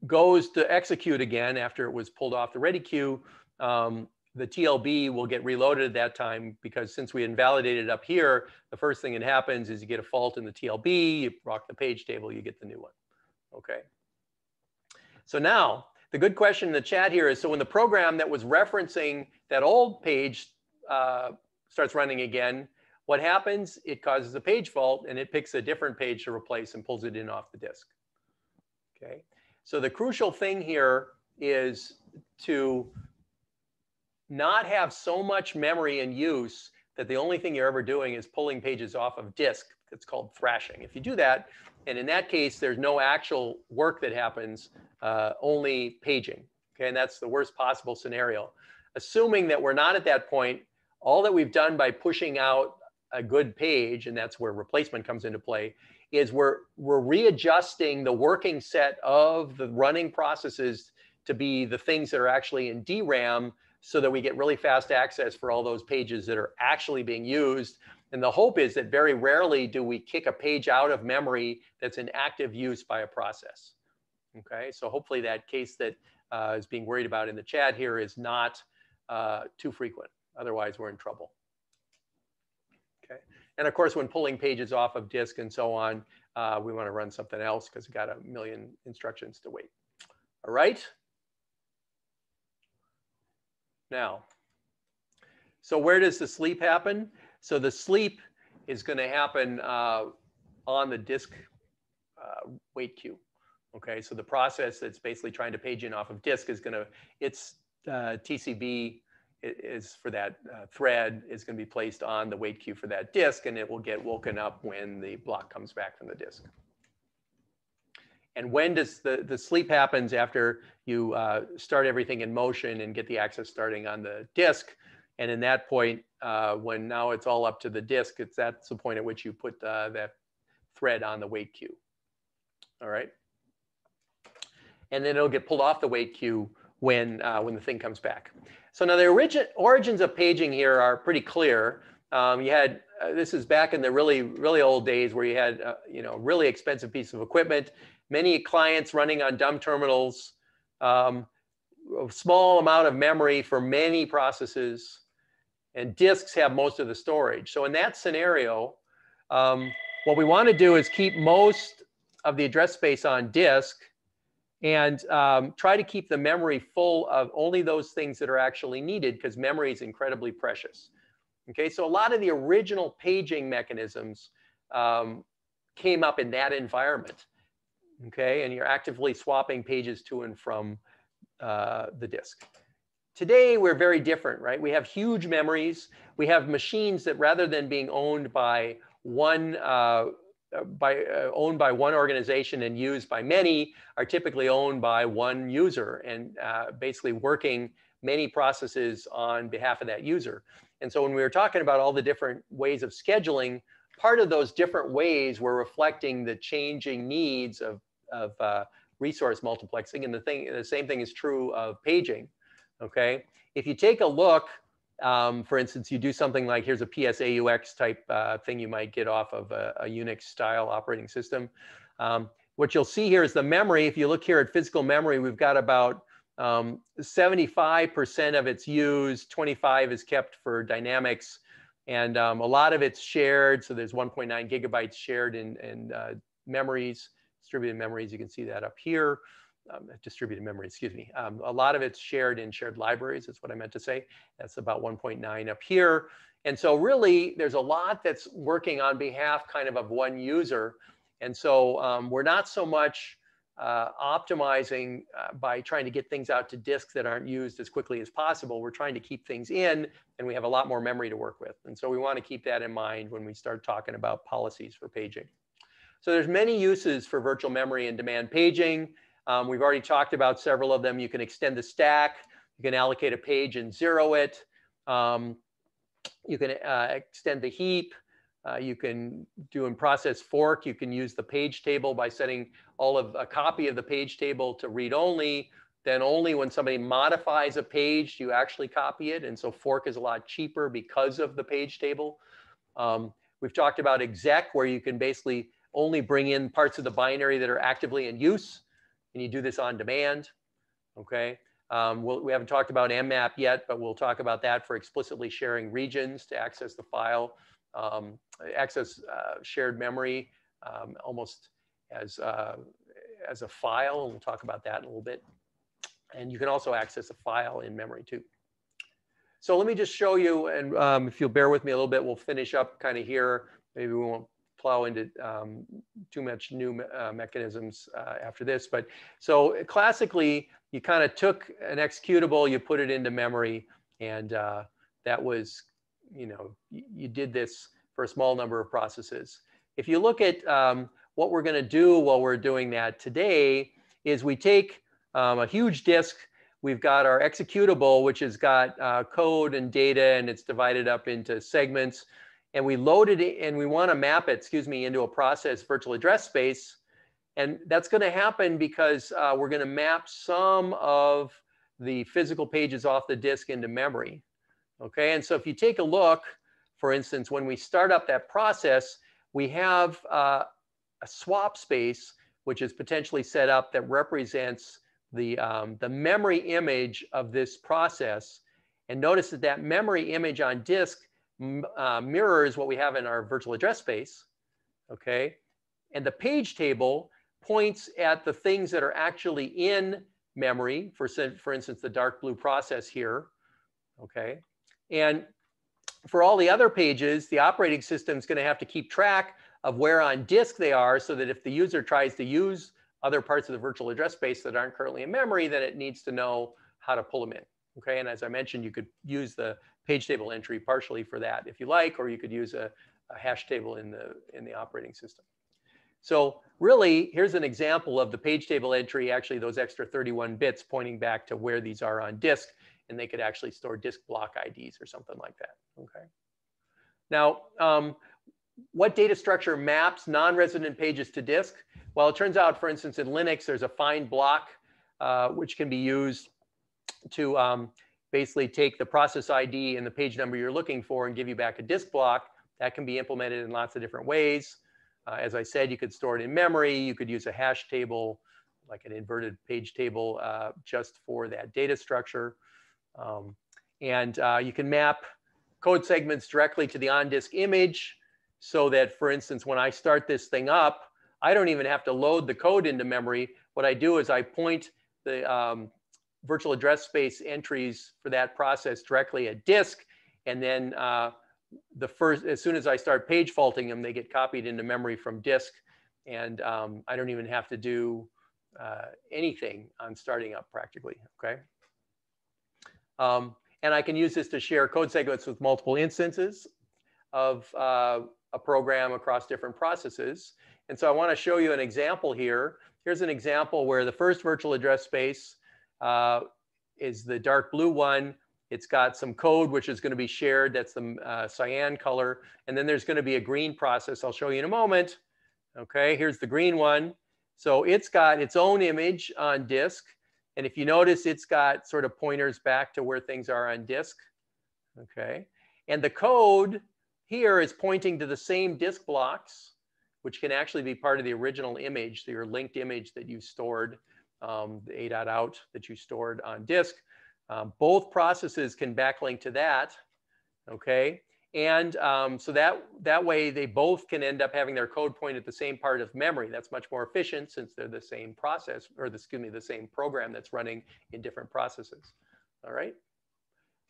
goes to execute again after it was pulled off the ready queue, um, the TLB will get reloaded at that time because since we invalidated up here, the first thing that happens is you get a fault in the TLB, you rock the page table, you get the new one. Okay. So now the good question in the chat here is, so when the program that was referencing that old page uh, starts running again, what happens? It causes a page fault and it picks a different page to replace and pulls it in off the disk. Okay. So the crucial thing here is to not have so much memory in use that the only thing you're ever doing is pulling pages off of disk. It's called thrashing. If you do that, and in that case, there's no actual work that happens, uh, only paging. Okay, and that's the worst possible scenario. Assuming that we're not at that point, all that we've done by pushing out a good page, and that's where replacement comes into play, is we're, we're readjusting the working set of the running processes to be the things that are actually in DRAM so that we get really fast access for all those pages that are actually being used. And the hope is that very rarely do we kick a page out of memory that's in active use by a process. Okay, so hopefully that case that uh, is being worried about in the chat here is not uh, too frequent. Otherwise, we're in trouble. Okay, and of course, when pulling pages off of disk and so on, uh, we want to run something else because we've got a million instructions to wait. All right. Now, so where does the sleep happen? So the sleep is going to happen uh, on the disk uh, wait queue. Okay, so the process that's basically trying to page in off of disk is going to, its uh, TCB is for that uh, thread is going to be placed on the wait queue for that disk, and it will get woken up when the block comes back from the disk. And when does the, the sleep happens after you uh, start everything in motion and get the access starting on the disk. And in that point, uh, when now it's all up to the disk, it's that's the point at which you put uh, that thread on the wait queue. All right and then it'll get pulled off the wait queue when, uh, when the thing comes back. So now the origin, origins of paging here are pretty clear. Um, you had, uh, this is back in the really, really old days where you had, uh, you know, really expensive piece of equipment, many clients running on dumb terminals, um, a small amount of memory for many processes, and disks have most of the storage. So in that scenario, um, what we want to do is keep most of the address space on disk and um, try to keep the memory full of only those things that are actually needed because memory is incredibly precious. Okay, so a lot of the original paging mechanisms um, came up in that environment. Okay, and you're actively swapping pages to and from uh, the disk. Today, we're very different, right? We have huge memories. We have machines that rather than being owned by one uh, by uh, owned by one organization and used by many are typically owned by one user and uh, basically working many processes on behalf of that user. And so when we were talking about all the different ways of scheduling, part of those different ways were reflecting the changing needs of, of uh, resource multiplexing. And the thing, the same thing is true of paging. Okay, if you take a look um, for instance, you do something like here's a PSAUX type uh, thing you might get off of a, a Unix style operating system. Um, what you'll see here is the memory. If you look here at physical memory, we've got about 75% um, of it's used, 25 is kept for dynamics, and um, a lot of it's shared. So there's 1.9 gigabytes shared in, in uh, memories, distributed memories. You can see that up here um, distributed memory, excuse me. Um, a lot of it's shared in shared libraries, is what I meant to say. That's about 1.9 up here. And so really, there's a lot that's working on behalf kind of of one user. And so um, we're not so much uh, optimizing uh, by trying to get things out to disks that aren't used as quickly as possible. We're trying to keep things in, and we have a lot more memory to work with. And so we want to keep that in mind when we start talking about policies for paging. So there's many uses for virtual memory and demand paging. Um, we've already talked about several of them. You can extend the stack. You can allocate a page and zero it. Um, you can uh, extend the heap. Uh, you can do in process fork. You can use the page table by setting all of a copy of the page table to read only. Then only when somebody modifies a page do you actually copy it. And so fork is a lot cheaper because of the page table. Um, we've talked about exec where you can basically only bring in parts of the binary that are actively in use and you do this on demand, okay? Um, we'll, we haven't talked about mmap yet, but we'll talk about that for explicitly sharing regions to access the file, um, access uh, shared memory um, almost as, uh, as a file, and we'll talk about that in a little bit. And you can also access a file in memory too. So let me just show you, and um, if you'll bear with me a little bit, we'll finish up kind of here. Maybe we won't plow into um, too much new uh, mechanisms uh, after this. But so classically, you kind of took an executable, you put it into memory, and uh, that was, you know, you did this for a small number of processes. If you look at um, what we're going to do while we're doing that today, is we take um, a huge disk. We've got our executable, which has got uh, code and data, and it's divided up into segments and we load it and we want to map it, excuse me, into a process virtual address space. And that's going to happen because uh, we're going to map some of the physical pages off the disk into memory. Okay, and so if you take a look, for instance, when we start up that process, we have uh, a swap space, which is potentially set up that represents the, um, the memory image of this process. And notice that that memory image on disk uh, mirrors what we have in our virtual address space, okay? And the page table points at the things that are actually in memory, for, for instance, the dark blue process here, okay? And for all the other pages, the operating system is going to have to keep track of where on disk they are so that if the user tries to use other parts of the virtual address space that aren't currently in memory, then it needs to know how to pull them in. Okay, and as I mentioned, you could use the page table entry partially for that if you like, or you could use a, a hash table in the, in the operating system. So really, here's an example of the page table entry, actually those extra 31 bits pointing back to where these are on disk, and they could actually store disk block IDs or something like that, okay? Now, um, what data structure maps non-resident pages to disk? Well, it turns out, for instance, in Linux, there's a find block, uh, which can be used to um, basically take the process ID and the page number you're looking for and give you back a disk block. That can be implemented in lots of different ways. Uh, as I said, you could store it in memory. You could use a hash table, like an inverted page table, uh, just for that data structure. Um, and uh, you can map code segments directly to the on-disk image so that, for instance, when I start this thing up, I don't even have to load the code into memory. What I do is I point the um, virtual address space entries for that process directly at disk. And then uh, the first, as soon as I start page faulting them, they get copied into memory from disk. And um, I don't even have to do uh, anything on starting up practically, okay? Um, and I can use this to share code segments with multiple instances of uh, a program across different processes. And so I want to show you an example here. Here's an example where the first virtual address space uh, is the dark blue one. It's got some code which is going to be shared. That's the uh, cyan color. And then there's going to be a green process I'll show you in a moment. Okay, here's the green one. So it's got its own image on disk. And if you notice, it's got sort of pointers back to where things are on disk. Okay, and the code here is pointing to the same disk blocks, which can actually be part of the original image, your linked image that you stored, um, the A.out that you stored on disk. Um, both processes can backlink to that, okay? And um, so that, that way they both can end up having their code point at the same part of memory. That's much more efficient since they're the same process, or the, excuse me, the same program that's running in different processes, all right?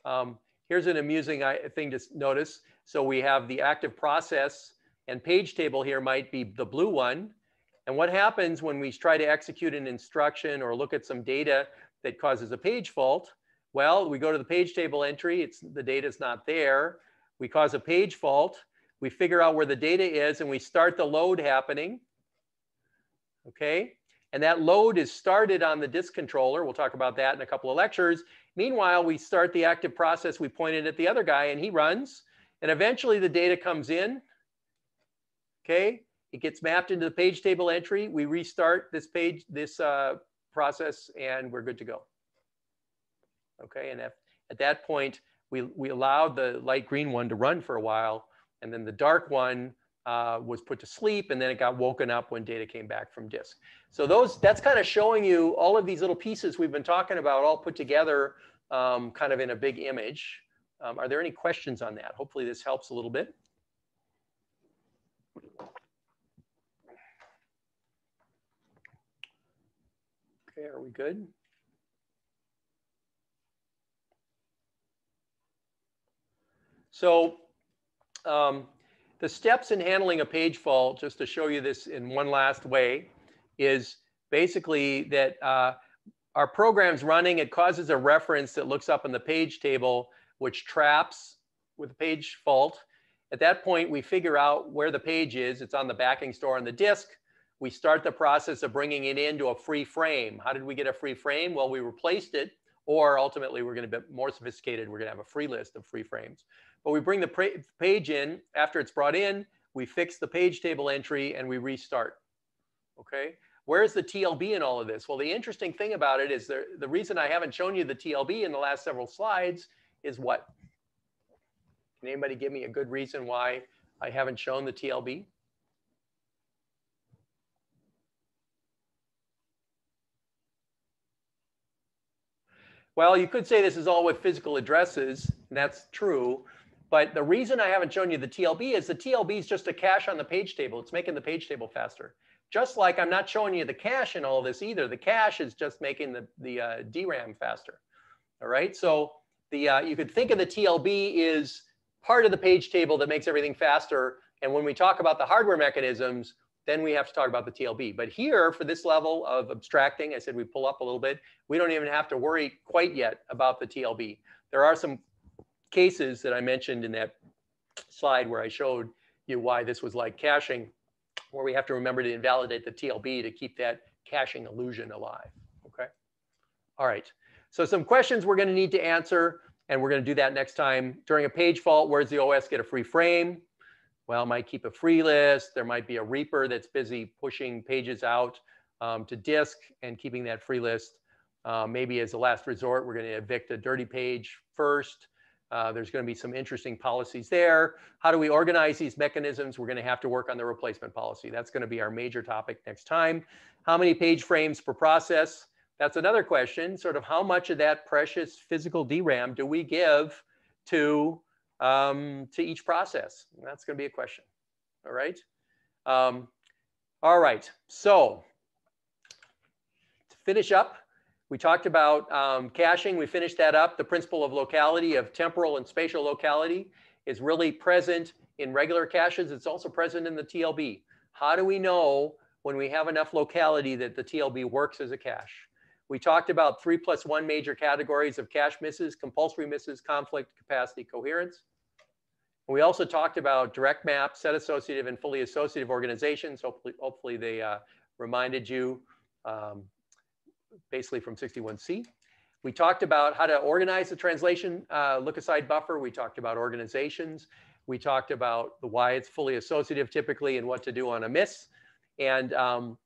Um, here's an amusing thing to notice. So we have the active process and page table here might be the blue one. And what happens when we try to execute an instruction or look at some data that causes a page fault? Well, we go to the page table entry, it's, the data is not there. We cause a page fault. We figure out where the data is and we start the load happening. Okay, and that load is started on the disk controller. We'll talk about that in a couple of lectures. Meanwhile, we start the active process. We point it at the other guy and he runs. And eventually the data comes in. Okay, it gets mapped into the page table entry. We restart this page, this uh, process, and we're good to go. Okay, and at, at that point, we, we allowed the light green one to run for a while, and then the dark one uh, was put to sleep, and then it got woken up when data came back from disk. So those that's kind of showing you all of these little pieces we've been talking about all put together um, kind of in a big image. Um, are there any questions on that? Hopefully this helps a little bit. Okay, are we good? So um, the steps in handling a page fault, just to show you this in one last way, is basically that uh, our program's running, it causes a reference that looks up in the page table, which traps with page fault. At that point, we figure out where the page is. It's on the backing store on the disk. We start the process of bringing it into a free frame. How did we get a free frame? Well, we replaced it, or ultimately we're going to be more sophisticated. We're going to have a free list of free frames. But we bring the page in. After it's brought in, we fix the page table entry and we restart. Okay. Where's the TLB in all of this? Well, the interesting thing about it is the, the reason I haven't shown you the TLB in the last several slides is what? Can anybody give me a good reason why I haven't shown the TLB? Well, you could say this is all with physical addresses, and that's true. But the reason I haven't shown you the TLB is the TLB is just a cache on the page table. It's making the page table faster. Just like I'm not showing you the cache in all this either. The cache is just making the, the uh, DRAM faster. All right, so the, uh, you could think of the TLB is part of the page table that makes everything faster. And when we talk about the hardware mechanisms, then we have to talk about the TLB. But here, for this level of abstracting, I said we pull up a little bit. We don't even have to worry quite yet about the TLB. There are some cases that I mentioned in that slide where I showed you why this was like caching, where we have to remember to invalidate the TLB to keep that caching illusion alive. Okay. All right. So some questions we're going to need to answer, and we're going to do that next time. During a page fault, where does the OS get a free frame? Well, might keep a free list. There might be a reaper that's busy pushing pages out um, to disk and keeping that free list. Uh, maybe as a last resort, we're going to evict a dirty page first. Uh, there's going to be some interesting policies there. How do we organize these mechanisms? We're going to have to work on the replacement policy. That's going to be our major topic next time. How many page frames per process? That's another question. Sort of how much of that precious physical DRAM do we give to um, to each process? And that's going to be a question. All right. Um, all right. So to finish up, we talked about um, caching. We finished that up. The principle of locality, of temporal and spatial locality, is really present in regular caches. It's also present in the TLB. How do we know when we have enough locality that the TLB works as a cache? We talked about three plus one major categories of cache misses, compulsory misses, conflict, capacity, coherence. We also talked about direct map, set associative, and fully associative organizations. Hopefully, hopefully they uh, reminded you um, basically from 61C. We talked about how to organize the translation uh, look-aside buffer. We talked about organizations. We talked about the why it's fully associative typically and what to do on a miss. And um,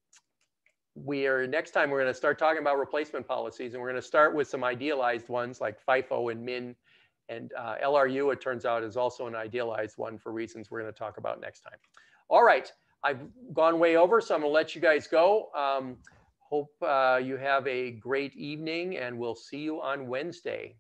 we are next time we're going to start talking about replacement policies and we're going to start with some idealized ones like FIFO and MIN and uh, LRU, it turns out, is also an idealized one for reasons we're going to talk about next time. All right, I've gone way over, so I'm going to let you guys go. Um, hope uh, you have a great evening, and we'll see you on Wednesday.